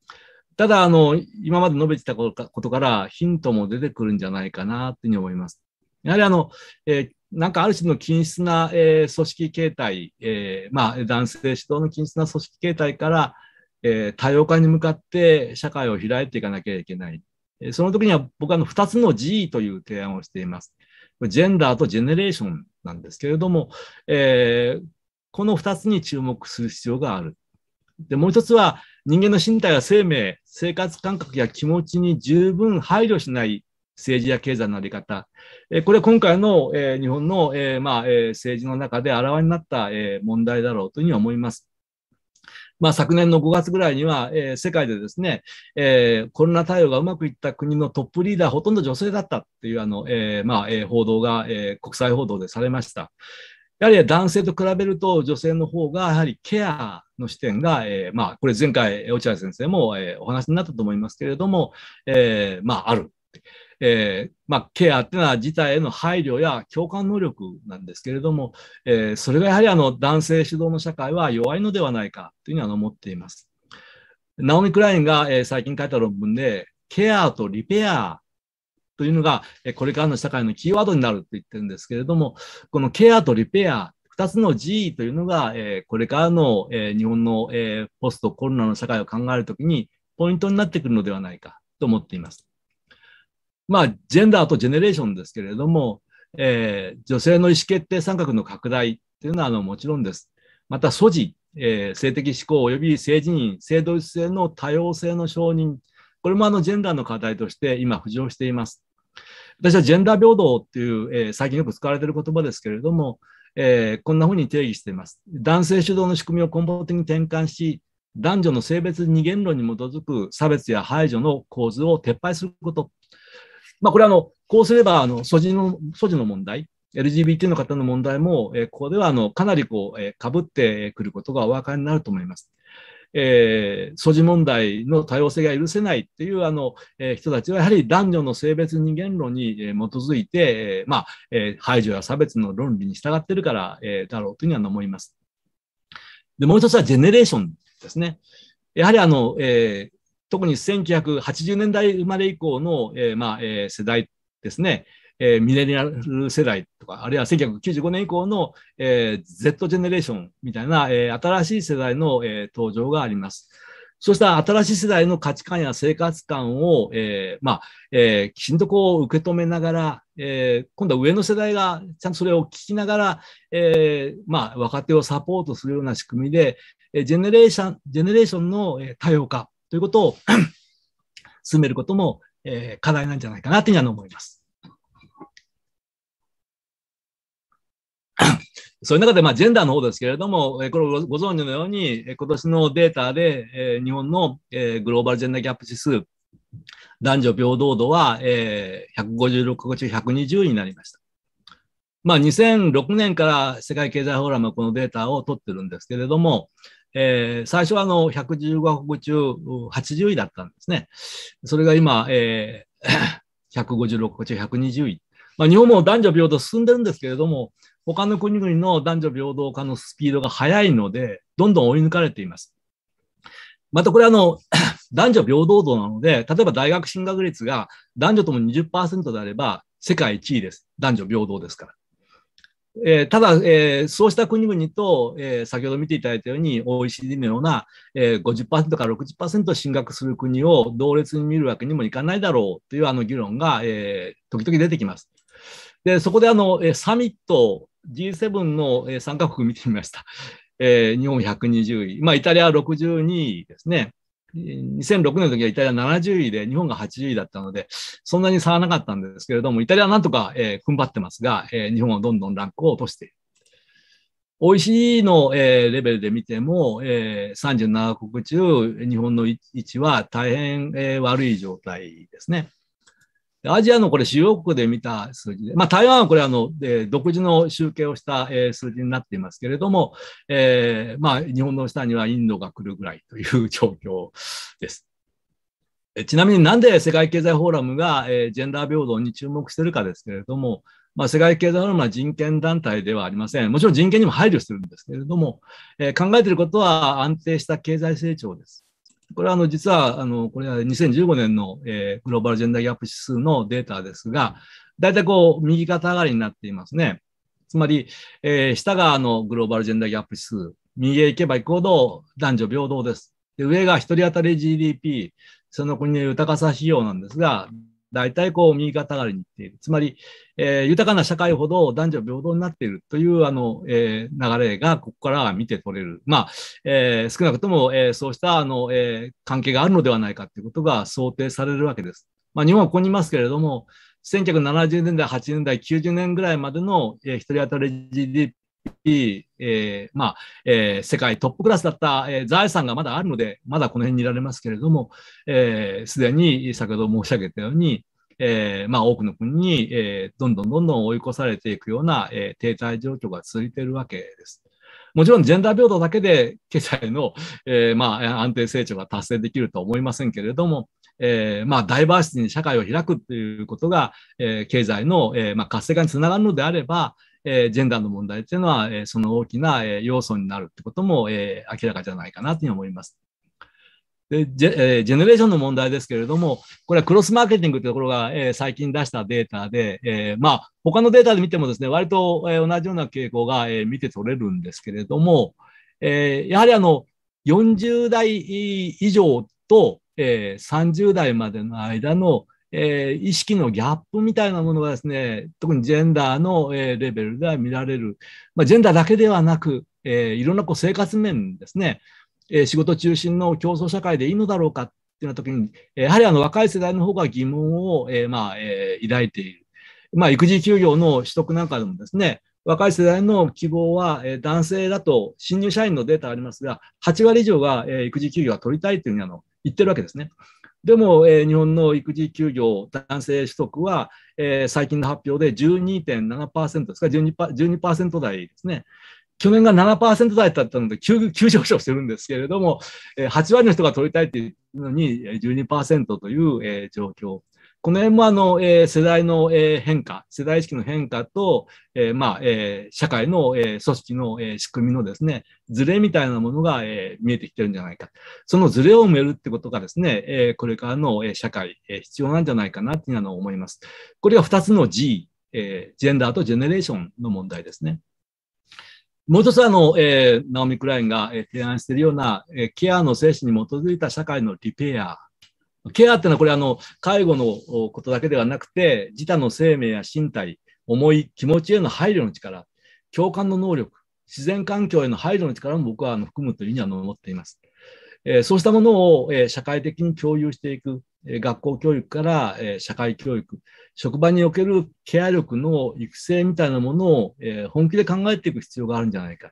[SPEAKER 1] ただ、あの、今まで述べてたことからヒントも出てくるんじゃないかなというふうに思います。やはりあの、えー、なんかある種の均質な、えー、組織形態、えー、まあ、男性主導の均質な組織形態から、えー、多様化に向かって社会を開いていかなきゃいけない。その時には僕は2つの G という提案をしています。ジェンダーとジェネレーションなんですけれども、えー、この2つに注目する必要がある。で、もう一つは人間の身体や生命、生活感覚や気持ちに十分配慮しない政治や経済のあり方。えこれは今回の、え日本の、えまあえ政治の中であらわになった、え問題だろうというふうに思います。まあ、昨年の5月ぐらいには、えー、世界でですね、えー、コロナ対応がうまくいった国のトップリーダーほとんど女性だったっていうあの、えーまあえー、報道が、えー、国際報道でされました。やはり男性と比べると女性の方がやはりケアの視点が、えー、まあ、これ前回、落合先生も、えー、お話になったと思いますけれども、えー、まあ、ある。えー、まあ、ケアっていうのは自体への配慮や共感能力なんですけれども、えー、それがやはりあの男性主導の社会は弱いのではないかというふうに思っています。ナオミ・クラインが、えー、最近書いた論文で、ケアとリペアというのが、えこれからの社会のキーワードになると言ってるんですけれども、このケアとリペア、二つの G というのが、えこれからの、え日本の、えポストコロナの社会を考えるときにポイントになってくるのではないかと思っています。まあ、ジェンダーとジェネレーションですけれども、えー、女性の意思決定参画の拡大というのはあのもちろんです。また、素地、えー、性的指向及び性自認、性同一性の多様性の承認、これもあのジェンダーの課題として今浮上しています。私はジェンダー平等っていう、えー、最近よく使われている言葉ですけれども、えー、こんなふうに定義しています。男性主導の仕組みを根本的に転換し、男女の性別二元論に基づく差別や排除の構図を撤廃すること。まあ、これはあの、こうすれば、あの、素地の、素地の問題、LGBT の方の問題も、えー、ここではあのかなりこう、えー、被ってくることがお分かりになると思います。えー、素地問題の多様性が許せないっていうあの、えー、人たちはやはり男女の性別二元論に、え、基づいて、えーまあえー、排除や差別の論理に従ってるから、えー、だろうというふうには思います。で、もう一つはジェネレーションですね。やはりあの、えー、特に1980年代生まれ以降の、えーまあえー、世代ですね。えー、ミレニアル世代とか、あるいは1995年以降の、えー、Z ジェネレーションみたいな、えー、新しい世代の、えー、登場があります。そうした新しい世代の価値観や生活観を、えー、まあ、えー、きちんとこう受け止めながら、えー、今度は上の世代がちゃんとそれを聞きながら、えー、まあ、若手をサポートするような仕組みで、えジェネレーション、ジェネレーションの多様化ということを 進めることも、えー、課題なんじゃないかなというふうに思います。そういう中で、まあ、ジェンダーの方ですけれども、えこれをご存知のように、今年のデータで、え日本の、えグローバルジェンダーギャップ指数、男女平等度は、え156か国中120になりました。まあ、2006年から世界経済フォーラムはこのデータを取ってるんですけれども、えー、最初はあの115カ国中80位だったんですね。それが今、えー、156国中120位。まあ、日本も男女平等進んでるんですけれども、他の国々の男女平等化のスピードが速いので、どんどん追い抜かれています。またこれあの、男女平等度なので、例えば大学進学率が男女とも20%であれば、世界1位です。男女平等ですから。えー、ただ、えー、そうした国々と、えー、先ほど見ていただいたように OECD のような、えー、50%から60%進学する国を同列に見るわけにもいかないだろうというあの議論が、えー、時々出てきます。で、そこであの、サミット G7 の参加国見てみました。えー、日本120位、まあ、イタリア62位ですね。2006年の時はイタリア70位で日本が80位だったので、そんなに差はなかったんですけれども、イタリアはなんとか、えー、踏ん張ってますが、えー、日本はどんどんランクを落としている。OECD の、えー、レベルで見ても、えー、37国中、日本の位置は大変、えー、悪い状態ですね。アジアのこれ主要国で見た数字で、まあ、台湾はこれあの、えー、独自の集計をした、えー、数字になっていますけれども、えーまあ、日本の下にはインドが来るぐらいという状況です。ちなみになんで世界経済フォーラムが、えー、ジェンダー平等に注目しているかですけれども、まあ、世界経済フォーラムは人権団体ではありません。もちろん人権にも配慮してるんですけれども、えー、考えていることは安定した経済成長です。これはあの実はあのこれは2015年の、えー、グローバルジェンダーギャップ指数のデータですが、大体こう右肩上がりになっていますね。つまり、えー、下があのグローバルジェンダーギャップ指数、右へ行けば行くほど男女平等です。で上が1人当たり GDP、その国の豊かさ費用なんですが、大体こう右肩上がりにいっている。つまり、えー、豊かな社会ほど男女平等になっているというあの、えー、流れがここからは見て取れる。まあ、えー、少なくとも、え、そうしたあの、え、関係があるのではないかということが想定されるわけです。まあ、日本はここにいますけれども、1970年代、80年代、90年ぐらいまでの、えー、1人当たり GDP えー、まあ、えー、世界トップクラスだった、えー、財産がまだあるので、まだこの辺にいられますけれども、す、えー、で、に先ほど申し上げたように、えー、まあ、多くの国に、えー、どんどんどんどん追い越されていくような、えー、停滞状況が続いているわけです。もちろんジェンダー平等だけで経済の、えー、まあ、安定成長が達成できるとは思いませんけれども、えー、まあ、ダイバーシティに社会を開くっていうことが、えー、経済の、え、まあ、活性化につながるのであれば、えー、ジェンダーの問題っていうのは、えー、その大きな、えー、要素になるってことも、えー、明らかじゃないかなというふうに思います。でジェえー、ジェネレーションの問題ですけれども、これはクロスマーケティングというところが、えー、最近出したデータで、えー、まあ、他のデータで見てもですね、割と、えー、同じような傾向が、えー、見て取れるんですけれども、えー、やはりあの、40代以上と、えー、30代までの間の、えー、意識のギャップみたいなものがですね、特にジェンダーの、えー、レベルでは見られる。まあ、ジェンダーだけではなく、えー、いろんなこう生活面ですね、え、仕事中心の競争社会でいいのだろうかっていうような時に、やはりあの若い世代の方が疑問を、えまあえ、抱いている。まあ、育児休業の取得なんかでもですね、若い世代の希望は、男性だと新入社員のデータありますが、8割以上が、育児休業は取りたいというふうにあの言ってるわけですね。でも、えー、日本の育児休業男性取得は、えー、最近の発表で12.7%ですか12%、12%台ですね。去年が7%台だったので急急上昇してるんですけれどもえ、8割の人が取りたいというのに12%というえ状況。この辺もあの、えー、世代の、えー、変化、世代意識の変化と、えー、まあ、えー、社会の、えー、組織の、えー、仕組みのですね、ズレみたいなものが、えー、見えてきてるんじゃないか。そのズレを埋めるってことがですね、えー、これからの、えー、社会、えー、必要なんじゃないかなっていうのを思います。これが2つの G、えー、ジェンダーとジェネレーションの問題ですね。もう一つあの、えー、ナオミ・クラインが、えー、提案しているような、えー、ケアの精神に基づいた社会のリペア。ケアっていうのはこれあの、介護のことだけではなくて、自他の生命や身体、思い、気持ちへの配慮の力、共感の能力、自然環境への配慮の力も僕はあの含むというふうには思っています。えー、そうしたものを、えー、社会的に共有していく、えー、学校教育から、え社会教育、職場におけるケア力の育成みたいなものを、えー、本気で考えていく必要があるんじゃないか。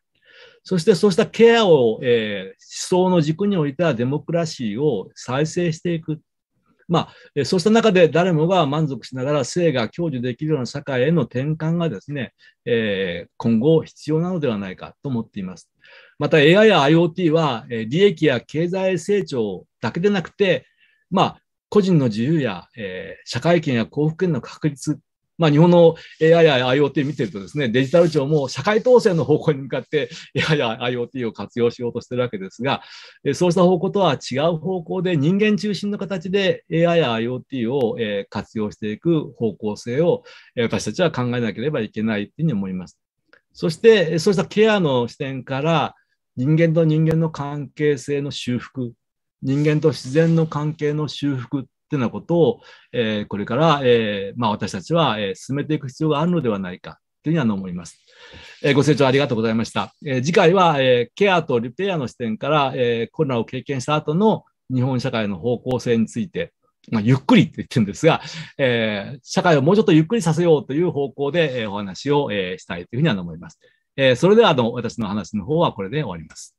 [SPEAKER 1] そしてそうしたケアを、えー、思想の軸においてはデモクラシーを再生していく。まあ、そうした中で誰もが満足しながら性が享受できるような社会への転換がですね、えー、今後必要なのではないかと思っています。また AI や IoT は、え、利益や経済成長だけでなくて、まあ、個人の自由や、えー、社会権や幸福権の確立、まあ、日本の AI や IoT 見てるとですね、デジタル庁も社会統制の方向に向かって AI や IoT を活用しようとしてるわけですが、そうした方向とは違う方向で人間中心の形で AI や IoT を、活用していく方向性を、私たちは考えなければいけないというふうに思います。そして、そうしたケアの視点から人間と人間の関係性の修復、人間と自然の関係の修復っていうようなことを、えー、これから、えーまあ、私たちは、えー、進めていく必要があるのではないかというふうに思います。えー、ご清聴ありがとうございました。えー、次回は、えー、ケアとリペアの視点から、えー、コロナを経験した後の日本社会の方向性について、まあ、ゆっくりって言ってるんですが、えー、社会をもうちょっとゆっくりさせようという方向で、えー、お話を、えー、したいというふうには思います。えー、それではあの私の話の方はこれで終わります。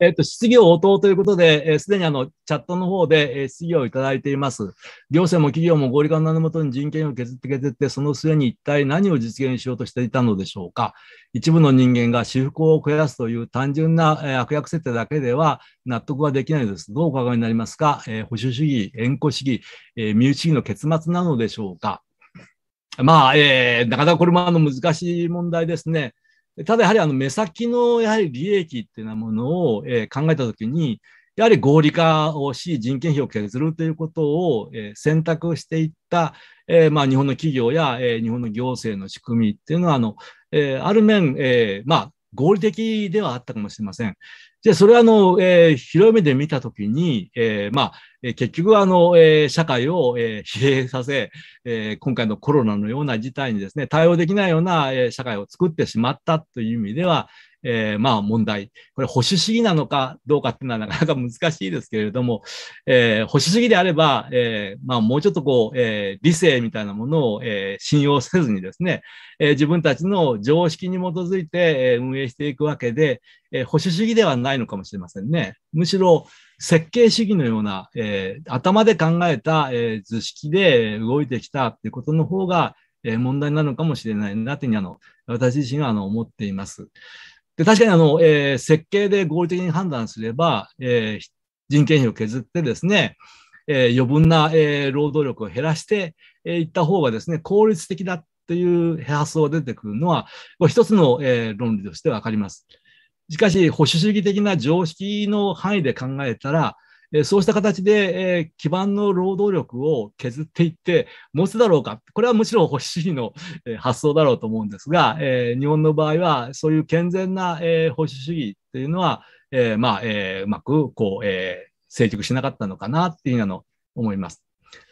[SPEAKER 1] えっ、と、質疑応答ということで、す、え、で、にあの、チャットの方で、え質疑をいただいています。行政も企業も合理化の名のもとに人権を削って削って、その末に一体何を実現しようとしていたのでしょうか。一部の人間が私服を肥やすという単純な、え悪役設定だけでは納得はできないです。どうお考えになりますか、え保守主義、縁故主義、え身内主義の結末なのでしょうか？まあ、えー、なかなかこれもあの難しい問題ですね。ただやはりあの目先のやはり利益っていうようなものを、え考えたときに、やはり合理化をし、人件費を削るということを、え選択していった、えまあ、日本の企業や、え日本の行政の仕組みっていうのは、あのえある面、えまあ、合理的ではあったかもしれません。で、それはあの、えー、広い目で見たときに、えー、まあ、え、結局あの、えー、社会を、えー、疲弊させ、えー、今回のコロナのような事態にですね、対応できないような、えー、社会を作ってしまったという意味では、えー、まあ問題。これ保守主義なのかどうかっていうのはなかなか難しいですけれども、えー、保守主義であれば、えー、まあもうちょっとこう、えー、理性みたいなものを、えー、信用せずにですね、えー、自分たちの常識に基づいて、え、運営していくわけで、えー、保守主義ではないのかもしれませんね。むしろ設計主義のような、えー、頭で考えた、えー、図式で動いてきたっていうことの方が、え、問題なのかもしれないなというふうにあの私自身はあの思っています。で確かにあの、えー、設計で合理的に判断すれば、えー、人件費を削ってですね、えー、余分な、えー、労働力を減らして、えー、った方がですね、効率的だという発想が出てくるのは、一つの、えー、論理としてわかります。しかし、保守主義的な常識の範囲で考えたら、えそうした形で、え基盤の労働力を削っていって持つだろうか。これはもちろん保守主義の、え発想だろうと思うんですが、え日本の場合はそういう健全な、え保守主義っていうのは、えまあ、えうまくこう、え成熟しなかったのかなっていうのを思います。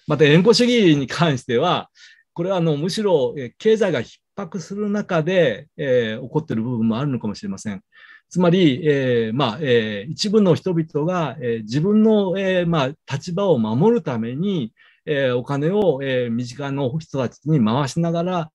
[SPEAKER 1] また、援護主義に関しては、これはあのむしろ経済が逼迫する中で、えー、起こっている部分もあるのかもしれません。つまり、えーまあえー、一部の人々が、えー、自分の、えーまあ、立場を守るために、えー、お金を、えー、身近の人たちに回しながら、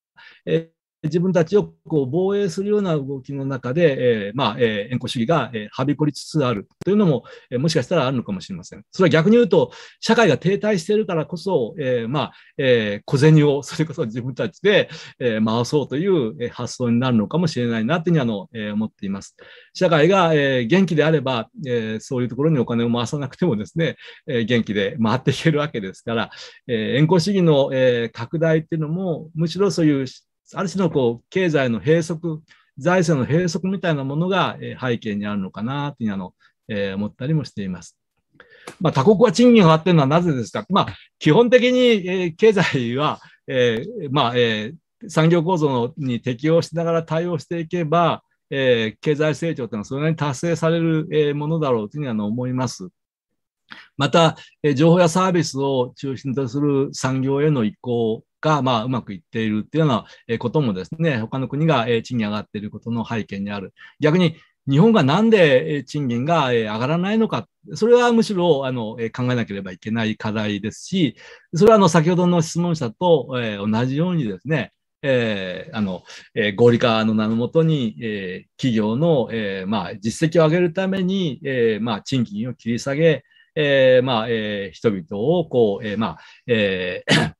[SPEAKER 1] え自分たちをこう防衛するような動きの中で、えー、まあ、えー、円主義が、えー、はびこりつつあるというのも、えー、もしかしたらあるのかもしれません。それは逆に言うと、社会が停滞しているからこそ、えー、まあ、えー、小銭を それこそ自分たちで、えー、回そうという、発想になるのかもしれないなというふうにあの、えー、思っています。社会が、えー、元気であれば、えー、そういうところにお金を回さなくてもですね、えー、元気で回っていけるわけですから、えー、円主義の、えー、拡大っていうのも、むしろそういうある種のこう経済の閉塞、財政の閉塞みたいなものが背景にあるのかなというのを、え、思ったりもしています。まあ、他国は賃金が上がっているのはなぜですか？まあ、基本的に、えー、経済は、えー、まあ、えー、産業構造に適応しながら対応していけば、えー、経済成長というのはそれなりに達成される、えー、ものだろうというふうには思います。また、情報やサービスを中心とする産業への移行が、まあ、うまくいっているっていうようなこともですね、他の国が賃金上がっていることの背景にある。逆に日本がなんで賃金が上がらないのか、それはむしろあの考えなければいけない課題ですし、それはあの先ほどの質問者と同じようにですね、えー、あの、えー、合理化の名のもとに、えー、企業の、えー、まあ、実績を上げるために、えー、まあ、賃金を切り下げ、えー、まあ、えー、人々を、こう、えー、まあ、えー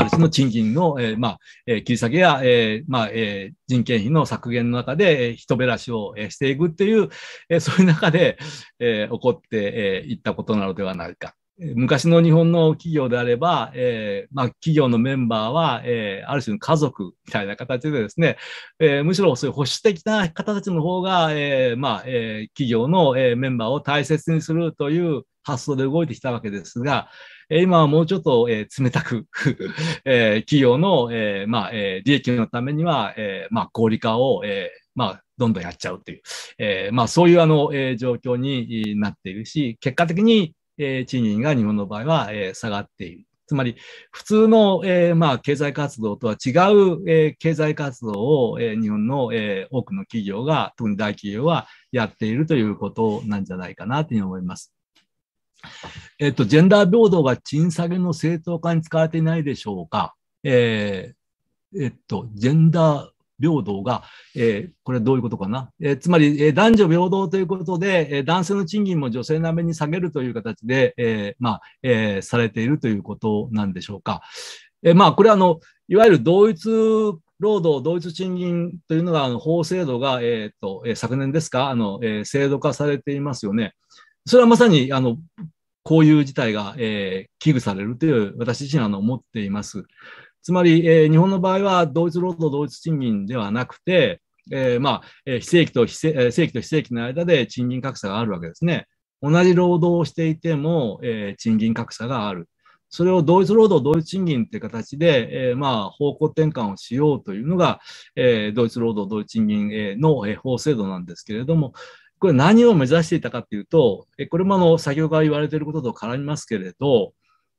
[SPEAKER 1] ある種の賃金の、えー、まあ、えー、切り下げや、えー、まあ、えー、人件費の削減の中で、えー、人減らしを、えー、していくっていう、えー、そういう中で、えー、起こってい、えー、ったことなのではないか。昔の日本の企業であれば、えーまあ、企業のメンバーは、えー、ある種の家族みたいな形でですね、えー、むしろそういう保守的な方たちの方が、えーまあえー、企業の、えー、メンバーを大切にするという発想で動いてきたわけですが、今はもうちょっと、えー、冷たく えー、企業の、えーまあえー、利益のためには、えーまあ、合理化を、えーまあ、どんどんやっちゃうという、えーまあ、そういうあの、えー、状況になっているし、結果的に、えー、賃金が日本の場合は、えー、下がっている。つまり、普通の、えーまあ、経済活動とは違う、えー、経済活動を、えー、日本の、えー、多くの企業が、特に大企業はやっているということなんじゃないかなというふうに思います。えっと、ジェンダー平等が賃下げの正当化に使われていないでしょうか。えー、えっと、ジェンダー平等が、えー、これどういうことかな？えー、つまり、えー、男女平等ということで、え、男性の賃金も女性並みに下げるという形で、え、まあ、え、されているということなんでしょうか。え、まあ、これはあの、いわゆる同一労働同一賃金というのが、あの法制度が、えーとえ、昨年ですか？あの、え、制度化されていますよね。それはまさに、あの、こういう事態が、えー、危惧されるという、私自身は思っています。つまり、えー、日本の場合は、同一労働同一賃金ではなくて、えー、まあ、非正規と非正規と非正規の間で賃金格差があるわけですね。同じ労働をしていても、えー、賃金格差がある。それを同一労働同一賃金という形で、えー、まあ、方向転換をしようというのが、えー、同一労働同一賃金の、え、法制度なんですけれども、これ何を目指していたかというと、これもあの先ほどから言われていることと絡みますけれど、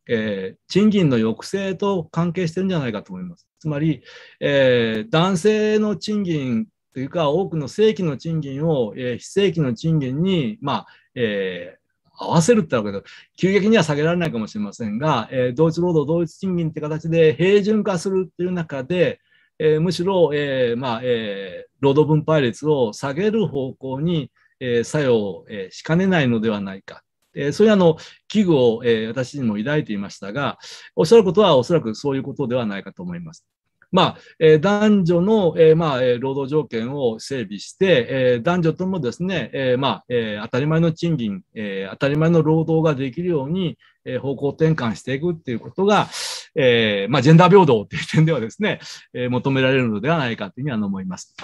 [SPEAKER 1] えー、賃金の抑制と関係してるんじゃないかと思います。つまり、えー、男性の賃金というか、多くの正規の賃金を、えー、非正規の賃金に、まあ、え、合わせるってわけで、急激には下げられないかもしれませんが、え、同一労働同一賃金って形で平準化するっていう中で、え、むしろ、えまあえ、労働分配率を下げる方向に、え、作用、え、しかねないのではないか。え、そういうあの危惧を、え、私にも抱いていましたが、おっしゃることはおそらくそういうことではないかと思います。まあ、えー、男女の、えー、まあ、労働条件を整備して、えー、男女ともですね、えー、まあ、えー、当たり前の賃金、えー、当たり前の労働ができるように、えー、方向転換していくっていうことが、えー、まあ、ジェンダー平等っていう点ではですね、えー、求められるのではないかというふうには思います。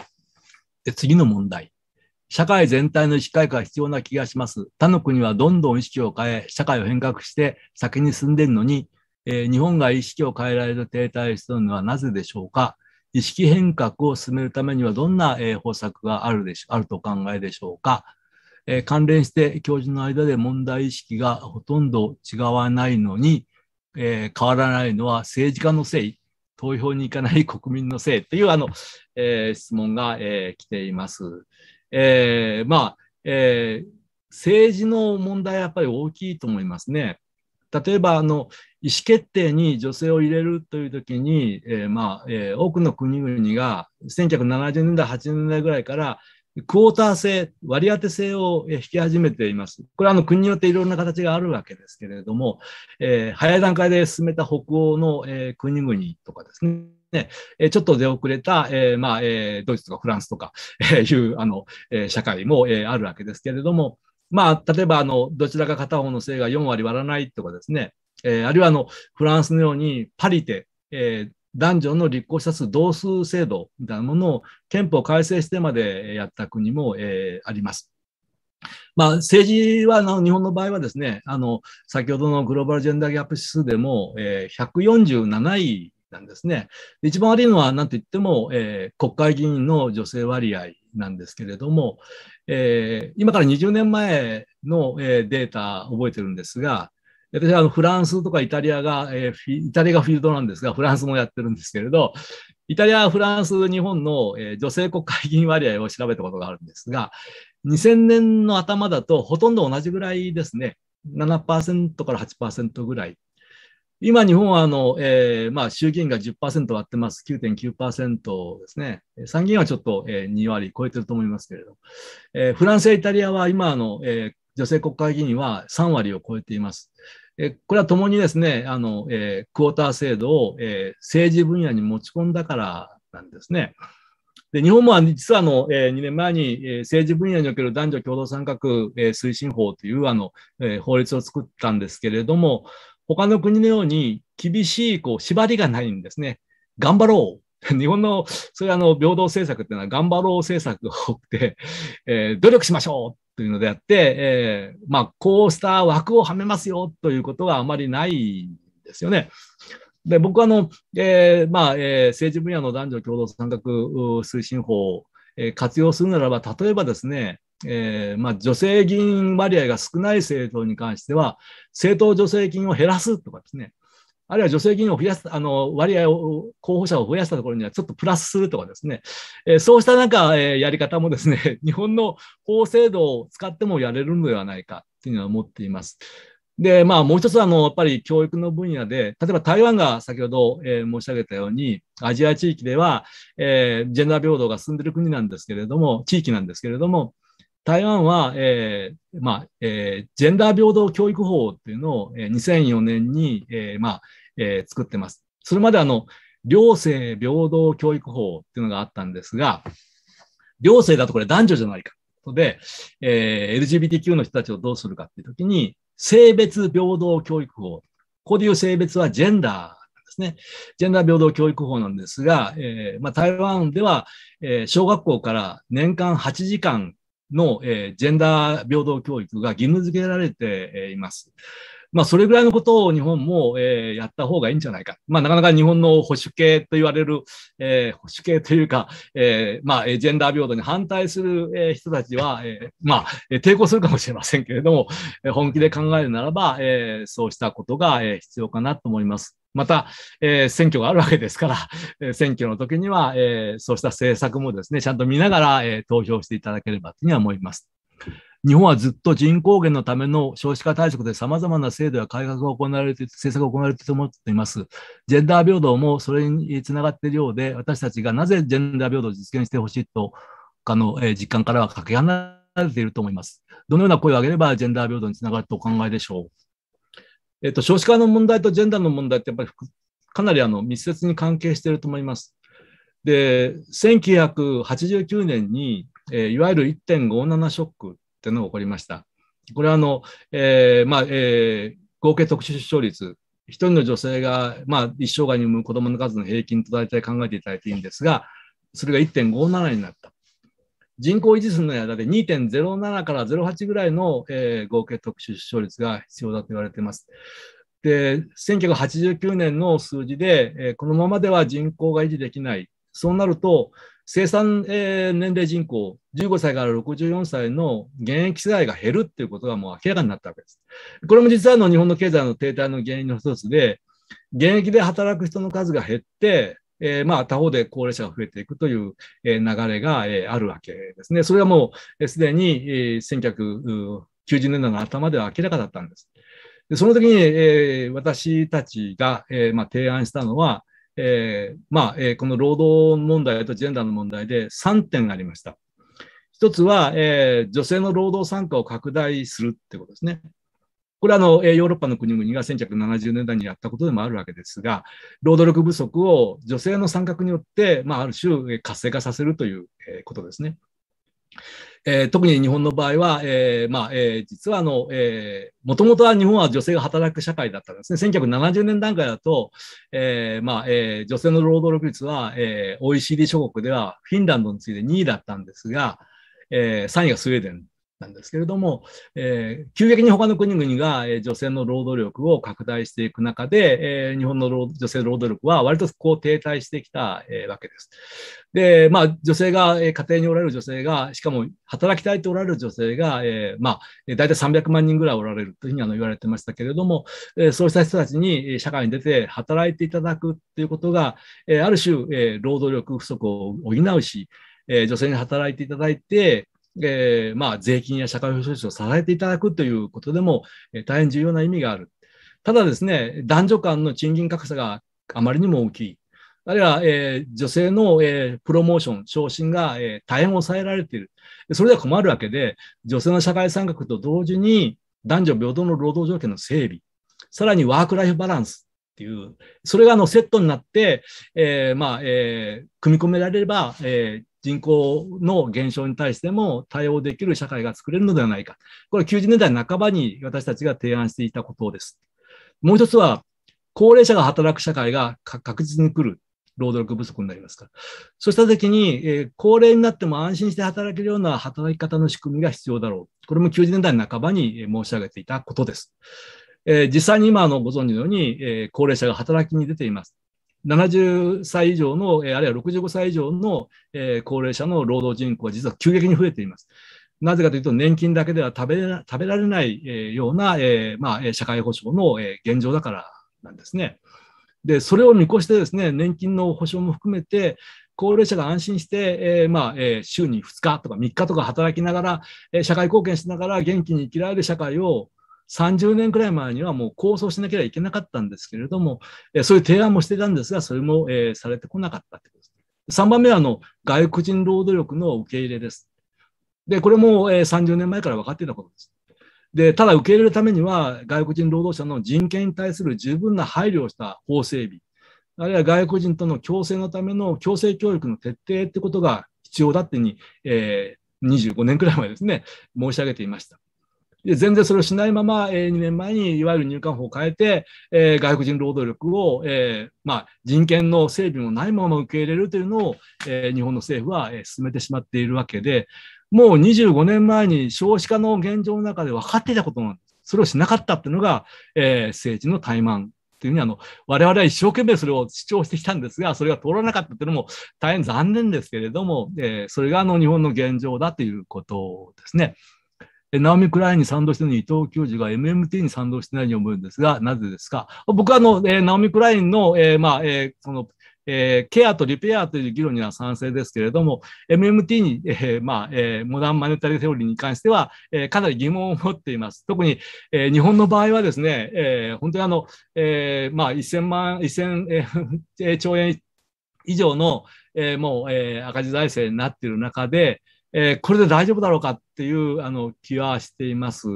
[SPEAKER 1] で次の問題。社会全体の意識改革が必要な気がします。他の国はどんどん意識を変え、社会を変革して先に進んでいるのに、えー、日本が意識を変えられる停滞しているのはなぜでしょうか？意識変革を進めるためにはどんな、えー、方策があるでしあるとお考えでしょうか、えー、関連して教授の間で問題意識がほとんど違わないのに、えー、変わらないのは政治家のせい、投票に行かない国民のせいというあの、えー、質問が、えー、来ています。えー、まあ、えー、政治の問題はやっぱり大きいと思いますね。例えばあの意思決定に女性を入れるという時に、えーまあえー、多くの国々が1970年代、80年代ぐらいからクォーター制、割り当て制を引き始めています。これはあの国によっていろんな形があるわけですけれども、えー、早い段階で進めた北欧の、え、国々とかですね、ね、えちょっと出遅れた、えまあえ、ドイツとかフランスとか、え、いうあの、え、社会も、え、あるわけですけれども、まあ、例えば、あの、どちらか片方の性が4割割らないとかですね、え、あるいは、あの、フランスのようにパリテ、え、男女の立候補者数同数制度みたいなものを憲法改正してまでやった国も、え、あります。まあ、政治はの日本の場合はですね、あの先ほどのグローバルジェンダーギャップ指数でも、えー、147位なんですね。一番悪いのは何と言っても、えー、国会議員の女性割合なんですけれども、えー、今から20年前の、えー、データ覚えてるんですが、私はあのフランスとかイタリアが、えー、イタリアがフィールドなんですが、フランスもやってるんですけれど、イタリア、フランス、日本の、えー、女性国会議員割合を調べたことがあるんですが、2000年の頭だとほとんど同じぐらいですね。7%から8%ぐらい。今、日本はあの、えーまあ、衆議院が10%割ってます。9.9%ですね。参議院はちょっと、えー、2割超えてると思いますけれど、えー、フランスやイタリアは今の、えー、女性国会議員は3割を超えています。え、これはともにですね、あの、えー、クォーター制度を、えー、政治分野に持ち込んだからなんですね。で日本も実はあの、えー、2年前に、えー、政治分野における男女共同参画、えー、推進法というあの、えー、法律を作ったんですけれども、他の国のように厳しいこう縛りがないんですね。頑張ろう。日本のそういうあの平等政策っていうのは頑張ろう政策が多くて、えー、努力しましょうというのであって、えー、まあ、こうした枠をはめますよということはあまりないんですよね。で、僕はあの、えー、まあ、えー、政治分野の男女共同参画推進法を、活用するならば、例えばですね、えーまあ、女性議員割合が少ない政党に関しては、政党助成金を減らすとかですね、あるいは女性議員を増やす、あの割合を、候補者を増やしたところにはちょっとプラスするとかですね、えー、そうしたなんか、えー、やり方もですね、日本の法制度を使ってもやれるのではないかというのは思っています。で、まあ、もう一つあの、やっぱり教育の分野で、例えば台湾が先ほど、えー、申し上げたように、アジア地域では、えー、ジェンダー平等が進んでいる国なんですけれども、地域なんですけれども、台湾は、えーまあえー、ジェンダー平等教育法っていうのを、えー、2004年に、えーまあえー、作ってます。それまであの、両性平等教育法っていうのがあったんですが、両性だとこれ男女じゃないかで、えー、LGBTQ の人たちをどうするかっていうときに、性別平等教育法。ここでいう性別はジェンダーですね。ジェンダー平等教育法なんですが、えーまあ、台湾では、えー、小学校から年間8時間の、えー、ジェンダー平等教育が義務付けられています。まあ、それぐらいのことを日本も、えー、やった方がいいんじゃないか。まあ、なかなか日本の保守系と言われる、えー、保守系というか、えー、まあ、ジェンダー平等に反対する、えー、人たちは、えー、まあ、抵抗するかもしれませんけれども、本気で考えるならば、えー、そうしたことが、えー、必要かなと思います。また、えー、選挙があるわけですから、えー、選挙の時には、えー、そうした政策もですね、ちゃんと見ながら、え、投票していただければというふうには思います。日本はずっと人口減のための少子化対策で様々な制度や改革が行われている、政策が行われていると思っています。ジェンダー平等もそれにつながっているようで、私たちがなぜジェンダー平等を実現してほしいとかの、え、実感からはかけ離れていると思います。どのような声を上げればジェンダー平等につながるとお考えでしょう？えっ、と、少子化の問題とジェンダーの問題ってやっぱりかなりあの密接に関係していると思います。で、1989年に、えー、いわゆる1.57ショックっていうのが起こりました。これはあの、えーまあえー、合計特殊出生率、1人の女性が、まあ、一生涯に産む子供の数の平均と大体考えていただいていいんですが、それが1.57になった。人口維持するのにはだって2.07から08ぐらいの、えー、合計特殊出生率が必要だと言われています。で、1989年の数字で、えー、このままでは人口が維持できない。そうなると、生産、えー、年齢人口、15歳から64歳の現役世代が減るっていうことがもう明らかになったわけです。これも実はの日本の経済の停滞の原因の一つで、現役で働く人の数が減って、えー、まあ他方で高齢者が増えていくという、流れが、あるわけですね。それはもうすで、に、えー、1990年代の頭では明らかだったんです。でその時に、えー、私たちが、えーまあ、提案したのは、えー、まあ、えー、この労働問題とジェンダーの問題で3点ありました。一つは、えー、女性の労働参加を拡大するってことですね。これはあのヨーロッパの国々が1970年代にやったことでもあるわけですが、労働力不足を女性の参画によって、まあ、ある種活性化させるということですね。えー、特に日本の場合は、えーまあえー、実はあの、もともとは日本は女性が働く社会だったんですね。1970年段階だと、えーまあえー、女性の労働力率は、えー、OECD 諸国ではフィンランドに次いで2位だったんですが、えー、3位がスウェーデンなんですけれども、えー、急激に他の国々が、えー、女性の労働力を拡大していく中で、えー、日本の女性労働力は割とこう停滞してきた、えー、わけです。で、まあ、女性が、えー、家庭におられる女性が、しかも働きたいとおられる女性が、えー、まあ、大体300万人ぐらいおられるというふうにあの言われてましたけれども、えー、そうした人たちに社会に出て働いていただくということが、えー、ある種、えー、労働力不足を補うし、女性に働いていただいて、えー、まあ、税金や社会保障費を支えていただくということでも、えー、大変重要な意味がある。ただですね、男女間の賃金格差があまりにも大きい。あるいは、えー、女性の、えー、プロモーション、昇進が、えー、大変抑えられている。それでは困るわけで、女性の社会参画と同時に男女平等の労働条件の整備、さらにワークライフバランスっていう、それがあのセットになって、えー、まあ、えー、組み込められれば、えー、人口の減少に対しても対応できる社会が作れるのではないか。これ90年代半ばに私たちが提案していたことです。もう一つは、高齢者が働く社会が確実に来る。労働力不足になりますから。そうしたときに、えー、高齢になっても安心して働けるような働き方の仕組みが必要だろう。これも90年代半ばに申し上げていたことです。えー、実際に今のご存知のように、えー、高齢者が働きに出ています。70歳以上の、あるいは65歳以上の高齢者の労働人口は実は急激に増えています。なぜかというと、年金だけでは食べ食べられないような、まあ、社会保障の現状だからなんですね。で、それを見越してですね、年金の保障も含めて、高齢者が安心して、えー、まあ、えー、週に2日とか3日とか働きながら、えー、社会貢献しながら元気に生きられる社会を30年くらい前にはもう構想しなければいけなかったんですけれども、えそういう提案もしてたんですが、それも、えー、されてこなかったということです。3番目はあの外国人労働力の受け入れです。で、これも、えー、30年前から分かっていたことです。で、ただ受け入れるためには、外国人労働者の人権に対する十分な配慮をした法整備、あるいは外国人との共生のための共生教育の徹底ってことが必要だってに、えー、25年くらい前ですね、申し上げていました。で全然それをしないまま、えー、2年前にいわゆる入管法を変えて、えー、外国人労働力を、えーまあ、人権の整備もないまま受け入れるというのを、えー、日本の政府は、えー、進めてしまっているわけで、もう25年前に少子化の現状の中で分かっていたことなんです。それをしなかったっていうのが、えー、政治の怠慢というふうにあの我々は一生懸命それを主張してきたんですが、それが通らなかったというのも大変残念ですけれども、えー、それがあの日本の現状だということですね。ナオミ・クラインに賛同しているのに伊藤教授が MMT に賛同してないように思うんですが、なぜですか？僕はあの、えー、ナオミ・クラインの、えー、まあ、えー、その、えー、ケアとリペアという議論には賛成ですけれども、MMT に、えーまあえー、モダンマネタリーセオリーに関しては、えー、かなり疑問を持っています。特に、えー、日本の場合はですね、えー、本当にあの、えーまあ、1000万、1000、兆円以上の、えー、もう、えー、赤字財政になっている中で、えー、これで大丈夫だろうかっていうあの気はしています。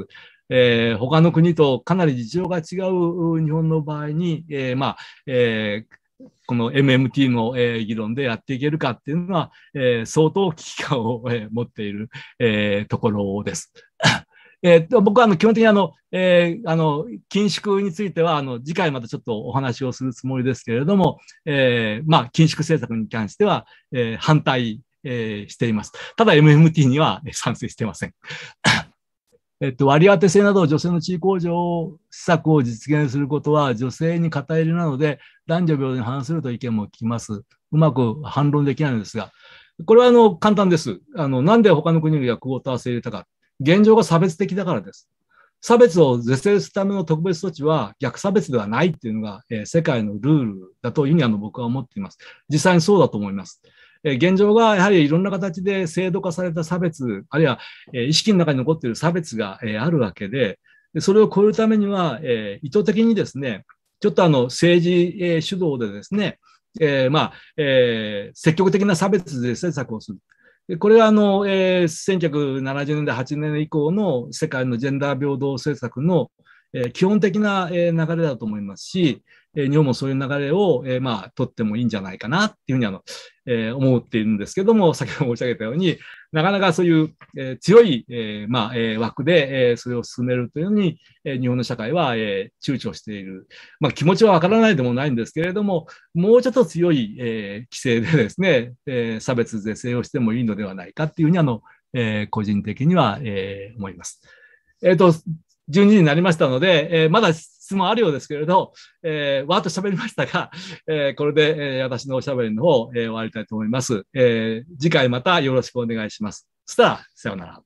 [SPEAKER 1] えー、他の国とかなり事情が違う日本の場合に、えー、まあ、えー、この MMT の、えー、議論でやっていけるかっていうのは、えー、相当危機感を、えー、持っている、えー、ところです。えー、僕はあの基本的にあの、えー、あの緊縮についてはあの次回またちょっとお話をするつもりですけれども、えーまあ、緊縮政策に関しては、えー、反対えー、しています。ただ MMT には賛成していません。えっと、割り当て制など女性の地位向上施策を実現することは女性に肩入れなので男女平等に反するという意見も聞きます。うまく反論できないのですが、これはあの簡単です。あのなんで他の国がクォーター制入れたか。現状が差別的だからです。差別を是正するための特別措置は逆差別ではないっていうのが、えー、世界のルールだというふうにあの僕は思っています。実際にそうだと思います。現状がやはりいろんな形で制度化された差別、あるいは意識の中に残っている差別があるわけで、それを超えるためには、意図的にですね、ちょっとあの政治主導でですね、えー、まあ、えー、積極的な差別で政策をする。これはあの、えー、1970年代、80年以降の世界のジェンダー平等政策の、えー、基本的な、流れだと思いますし、えー、日本もそういう流れを、えー、まあ、取ってもいいんじゃないかなっていうふうにあの、えー、思っているんですけども、先ほど申し上げたように、なかなかそういう、えー、強い、えー、まあ、えー、枠で、えー、それを進めるというのに、えー、日本の社会は、えー、躊躇している。まあ、気持ちはわからないでもないんですけれども、もうちょっと強い、えー、規制でですね、えー、差別是正をしてもいいのではないかっていうふうに、あの、えー、個人的には、えー、思います。えっ、ー、と、12時になりましたので、えー、まだ質問あるようですけれど、えー、わーっと喋りましたが、えー、これで、えー、私のおしゃべりの方、えー、終わりたいと思います、えー。次回またよろしくお願いします。そしたら、さようなら。